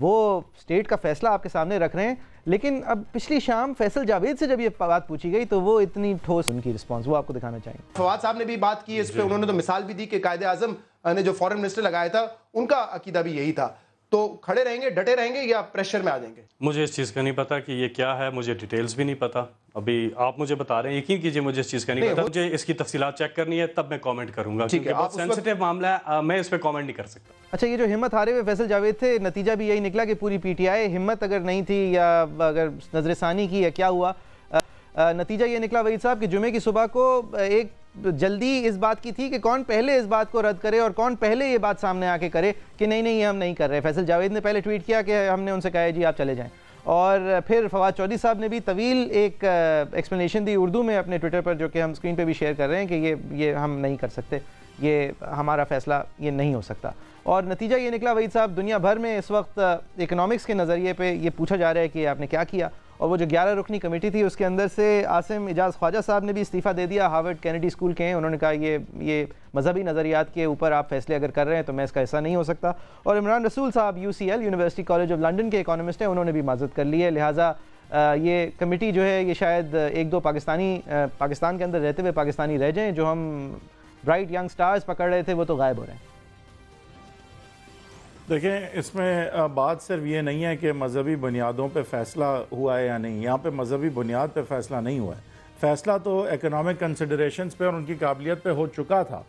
وہ اسٹیٹ کا فیصلہ آپ کے سامنے رکھ رہے ہیں۔ لیکن اب پچھلی شام فیصل جاوید سے جب یہ بات پوچھی گئی تو وہ اتنی ٹھوس ان کی رسپانس وہ آپ کو دکھانا چاہیں فواد صاحب نے بھی بات کی اس پہ انہوں نے تو مثال بھی دی کہ قائد اعظم نے جو فورن منسٹر لگایا تھا ان کا عقیدہ بھی یہی تھا۔ تو کھڑے رہیں گے ڈٹے رہیں گے یا پریشر میں آ جائیں گے؟ مجھے اس چیز کا نہیں پتا کہ یہ کیا ہے مجھے ڈیٹیلز بھی نہیں پتا۔ ابھی آپ مجھے بتا رہے ہیں یقین کیجیے مجھے اس چیز کا نہیں پتا۔ مجھے اس کی تفصیلات چیک کرنی ہے تب میں کامنٹ کروں گا کیونکہ بہت سینسٹیو معاملہ ہے میں اس پہ کامنٹ نہیں کر سکتا۔ اچھا یہ جو ہمت ہارے ہوئے فیصل جاوید تھے نتیجہ بھی یہی نکلا کہ پوری پی ٹی آئی ہمت اگر نہیں تھی یا اگر نظر ثانی کی یا کیا ہوا۔ نتیجہ یہ نکلا وحید صاحب کہ جمعے کی صبح کو ایک جلدی اس بات کی تھی کہ کون پہلے اس بات کو رد کرے اور کون پہلے یہ بات سامنے آ کے کرے کہ نہیں نہیں، یہ ہم نہیں کر رہے۔ فیصل جاوید نے پہلے ٹویٹ کیا کہ ہم نے ان سے کہا ہے جی آپ چلے جائیں۔ اور پھر فواد چودھری صاحب نے بھی طویل ایک ایکسپلینیشن دی اردو میں اپنے ٹویٹر پر، جو کہ ہم اسکرین پہ بھی شیئر کر رہے ہیں کہ یہ یہ ہم نہیں کر سکتے۔ یہ ہمارا فیصلہ یہ نہیں ہو سکتا۔ اور نتیجہ یہ نکلا، وحید صاحب، دنیا بھر میں اس وقت اکنامکس کے نظریے پہ یہ پوچھا جا رہا ہے کہ آپ نے کیا کیا۔ اور وہ جو گیارہ رکنی کمیٹی تھی، اس کے اندر سے عاصم اجاز خواجہ صاحب نے بھی استعفیٰ دے دیا ہارورڈ کینیڈی اسکول کے ہیں۔ انہوں نے کہا یہ یہ مذہبی نظریات کے اوپر آپ فیصلے اگر کر رہے ہیں تو میں اس کا حصہ نہیں ہو سکتا۔ اور عمران رسول صاحب، U C L, university college of London کے اکانومسٹ ہیں، انہوں نے بھی معذرت کر لی ہے۔ لہٰذا یہ کمیٹی جو ہے، یہ شاید ایک دو پاکستانی پاکستان کے اندر رہتے ہوئے پاکستانی رہ جائیں۔ جو ہم برائٹ ینگ سٹارز پکڑ رہے تھے، وہ تو غائب ہو رہے ہیں۔ دیکھیں، اس میں بات صرف یہ نہیں ہے کہ مذہبی بنیادوں پہ فیصلہ ہوا ہے یا نہیں۔ یہاں پہ مذہبی بنیاد پہ فیصلہ نہیں ہوا ہے۔ فیصلہ تو اکنامک کنسیڈریشنز پہ اور ان کی قابلیت پہ ہو چکا تھا۔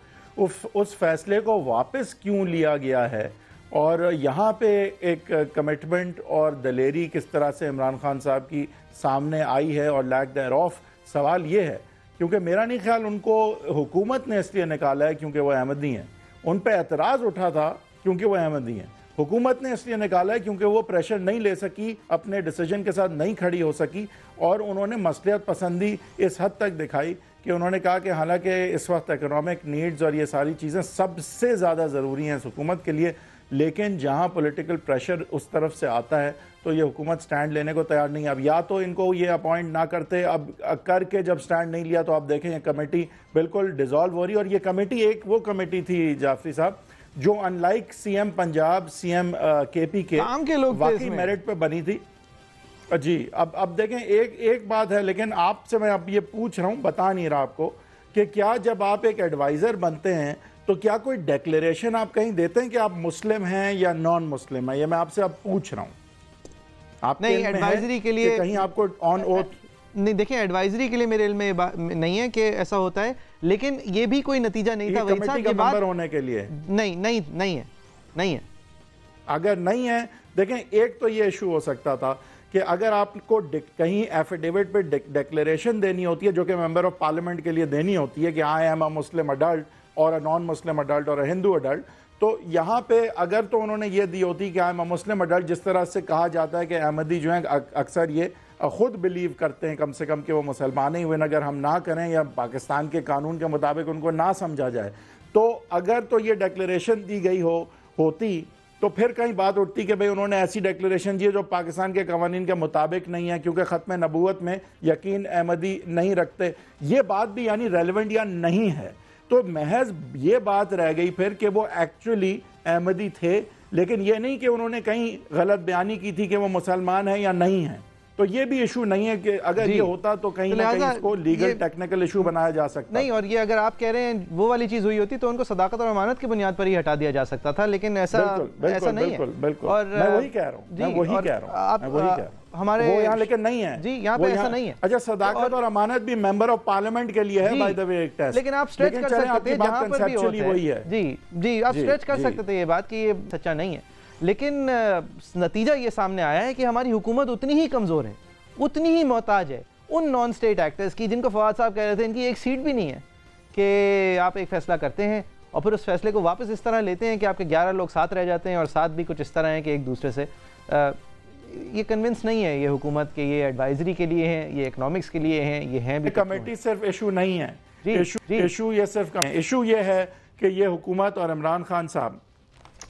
اس فیصلے کو واپس کیوں لیا گیا ہے؟ اور یہاں پہ ایک کمٹمنٹ اور دلیری کس طرح سے عمران خان صاحب کی سامنے آئی ہے اور لیک دیر آف سوال یہ ہے، کیونکہ میرا نہیں خیال ان کو حکومت نے اس لیے نکالا ہے کیونکہ وہ احمدی ہیں۔ ان پہ اعتراض اٹھا تھا کیونکہ وہ احمدی ہیں۔ حکومت نے اس لیے نکالا ہے کیونکہ وہ پریشر نہیں لے سکی، اپنے ڈیسیجن کے ساتھ نہیں کھڑی ہو سکی اور انہوں نے مسئلیت پسندی اس حد تک دکھائی کہ انہوں نے کہا کہ حالانکہ اس وقت اکنامک نیڈز اور یہ ساری چیزیں سب سے زیادہ ضروری ہیں حکومت کے لیے، لیکن جہاں پولیٹیکل پریشر اس طرف سے آتا ہے تو یہ حکومت سٹینڈ لینے کو تیار نہیں۔ ہے اب یا تو ان کو یہ اپوائنٹ نہ کرتے، اب کر کے جب سٹینڈ نہیں لیا تو آپ دیکھیں یہ کمیٹی بالکل ڈیزالو ہو رہی اور یہ کمیٹی ایک وہ کمیٹی تھی جعفری صاحب جو ان like C M Punjab C M K P K واقعی میرٹ پہ بنی تھی۔ جی اب اب دیکھیں ایک ایک بات ہے لیکن آپ سے میں اب یہ پوچھ رہا ہوں بتا نہیں رہا آپ کو کہ کیا جب آپ ایک ایڈوائزر بنتے ہیں تو کیا کوئی ڈیکلیریشن آپ کہیں دیتے ہیں کہ آپ مسلم ہیں یا نان مسلم ہیں؟ یہ میں آپ سے اب پوچھ رہا ہوں۔ آپ نہیں ایڈوائزری کے لیے کہیں آپ کو آن اوتھ نہیں دیکھیں ایڈوائزری کے لیے میرے علم میں نہیں ہے کہ ایسا ہوتا ہے لیکن یہ بھی کوئی نتیجہ نہیں تھا۔ کمیٹی کا ممبر ہونے کے لیے۔ نہیں نہیں نہیں ہے نہیں ہے۔ اگر نہیں ہے دیکھیں ایک تو یہ ایشو ہو سکتا تھا کہ اگر آپ کو کہیں ایفیڈیوٹ پہ ڈیکلیریشن دینی ہوتی ہے جو کہ ممبر آف پارلیمنٹ کے لیے دینی ہوتی ہے کہ I am a Muslim adult اور اے نان مسلم اڈلٹ اور اے ہندو اڈلٹ تو یہاں پہ اگر تو انہوں نے یہ دی ہوتی کہ I am a Muslim adult جس طرح سے کہا جاتا ہے کہ احمدی جو ہیں اکثر یہ خود بلیو کرتے ہیں کم سے کم کہ وہ مسلمان ہی ہوئے اگر ہم نہ کریں یا پاکستان کے قانون کے مطابق ان کو نہ سمجھا جائے۔ تو اگر تو یہ ڈیکلیریشن دی گئی ہو، ہوتی، تو پھر کہیں بات اٹھتی کہ بھئی انہوں نے ایسی ڈیکلیریشن دی ہے جو پاکستان کے قوانین کے مطابق نہیں ہے، کیونکہ ختم نبوت میں یقین احمدی نہیں رکھتے۔ یہ بات بھی یعنی ریلیونٹ یا نہیں ہے۔ تو محض یہ بات رہ گئی پھر کہ وہ ایکچولی احمدی تھے، لیکن یہ نہیں کہ انہوں نے کہیں غلط بیانی کی تھی کہ وہ مسلمان ہیں یا نہیں ہیں۔ تو یہ بھی ایشو نہیں ہے کہ اگر جی۔ یہ ہوتا تو کہیں نہ کہیں اس کو لیگل ٹیکنیکل ایشو بنایا جا سکتا۔ نہیں اور یہ اگر آپ کہہ رہے ہیں وہ والی چیز ہوئی ہوتی تو ان کو صداقت اور امانت کی بنیاد پر ہی ہٹا دیا جا سکتا تھا لیکن ایسا ایسا نہیں ہے۔ بالکل میں وہی کہہ رہا ہوں میں جی، وہی کہہ رہا ہوں میں وہی کہہ رہا ہوں۔ ہمارے وہ یہاں لیکن نہیں ہے۔ جی یہاں پہ ایسا نہیں ہے۔ اچھا صداقت اور امانت بھی ممبر آف پارلیمنٹ کے لیے ہے بائی دا وے ایک ٹیسٹ لیکن آپ سٹریچ کر سکتے تھے جہاں پر بھی ہوتا ہے۔ جی جی آپ سٹریچ کر سکتے تھے یہ بات کہ یہ سچا نہیں ہے۔ لیکن نتیجہ یہ سامنے آیا ہے کہ ہماری حکومت اتنی ہی کمزور ہے اتنی ہی محتاج ہے ان نان سٹیٹ ایکٹرز کی جن کو فواد صاحب کہہ رہے تھے ان کی ایک سیٹ بھی نہیں ہے کہ آپ ایک فیصلہ کرتے ہیں اور پھر اس فیصلے کو واپس اس طرح لیتے ہیں کہ آپ کے گیارہ لوگ ساتھ رہ جاتے ہیں اور ساتھ بھی کچھ اس طرح ہیں کہ ایک دوسرے سے۔ یہ کنونس نہیں ہے یہ حکومت کہ یہ ایڈوائزری کے لیے ہیں یہ اکنامکس کے لیے ہیں یہ ہیں بھی کمیٹی صرف ایشو نہیں ہے۔ ایشو جی، یہ صرف ایشو یہ ہے کہ یہ حکومت اور عمران خان صاحب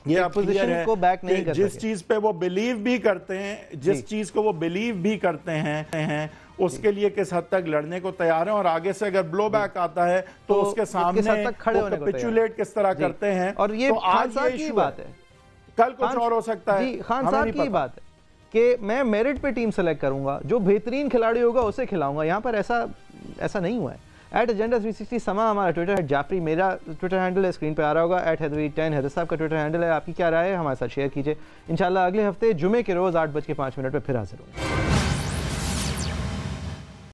یہ اپوزیشن کو بیک نہیں کر جس چیز پہ وہ بلیو بھی کرتے ہیں جس جی۔ چیز کو وہ بلیو بھی کرتے ہیں اس کے لیے کس حد تک لڑنے کو تیار ہیں؟ اور آگے سے اگر بلو بیک جی۔ آتا ہے تو اس کے سامنے کپیچولیٹ کس طرح کرتے ہیں؟ اور یہ خان صاحب کی بات ہے۔ کل کچھ اور ہو سکتا ہے خان صاحب کی بات ہے کہ میں میرٹ پہ ٹیم سلیکٹ کروں گا جو بہترین کھلاڑی ہوگا اسے کھلاؤں گا۔ یہاں پر ایسا ایسا نہیں ہوا ہے۔ ایٹ ایجنڈا تھری سکسٹی، سما ہمارا ٹویٹر ہے، جعفری، میرا ٹویٹر ہینڈل ہے، اسکرین پہ آ رہا ہوگا، ایٹ حیدری ٹین، حیدر صاحب کا ٹویٹر ہینڈل ہے، آپ کی کیا رائے ہے، ہمارے ساتھ شیئر کیجیے انشاءاللہ اگلے ہفتے جمعے کے روز آٹھ بج کے پانچ منٹ پہ پھر حاضر ہوں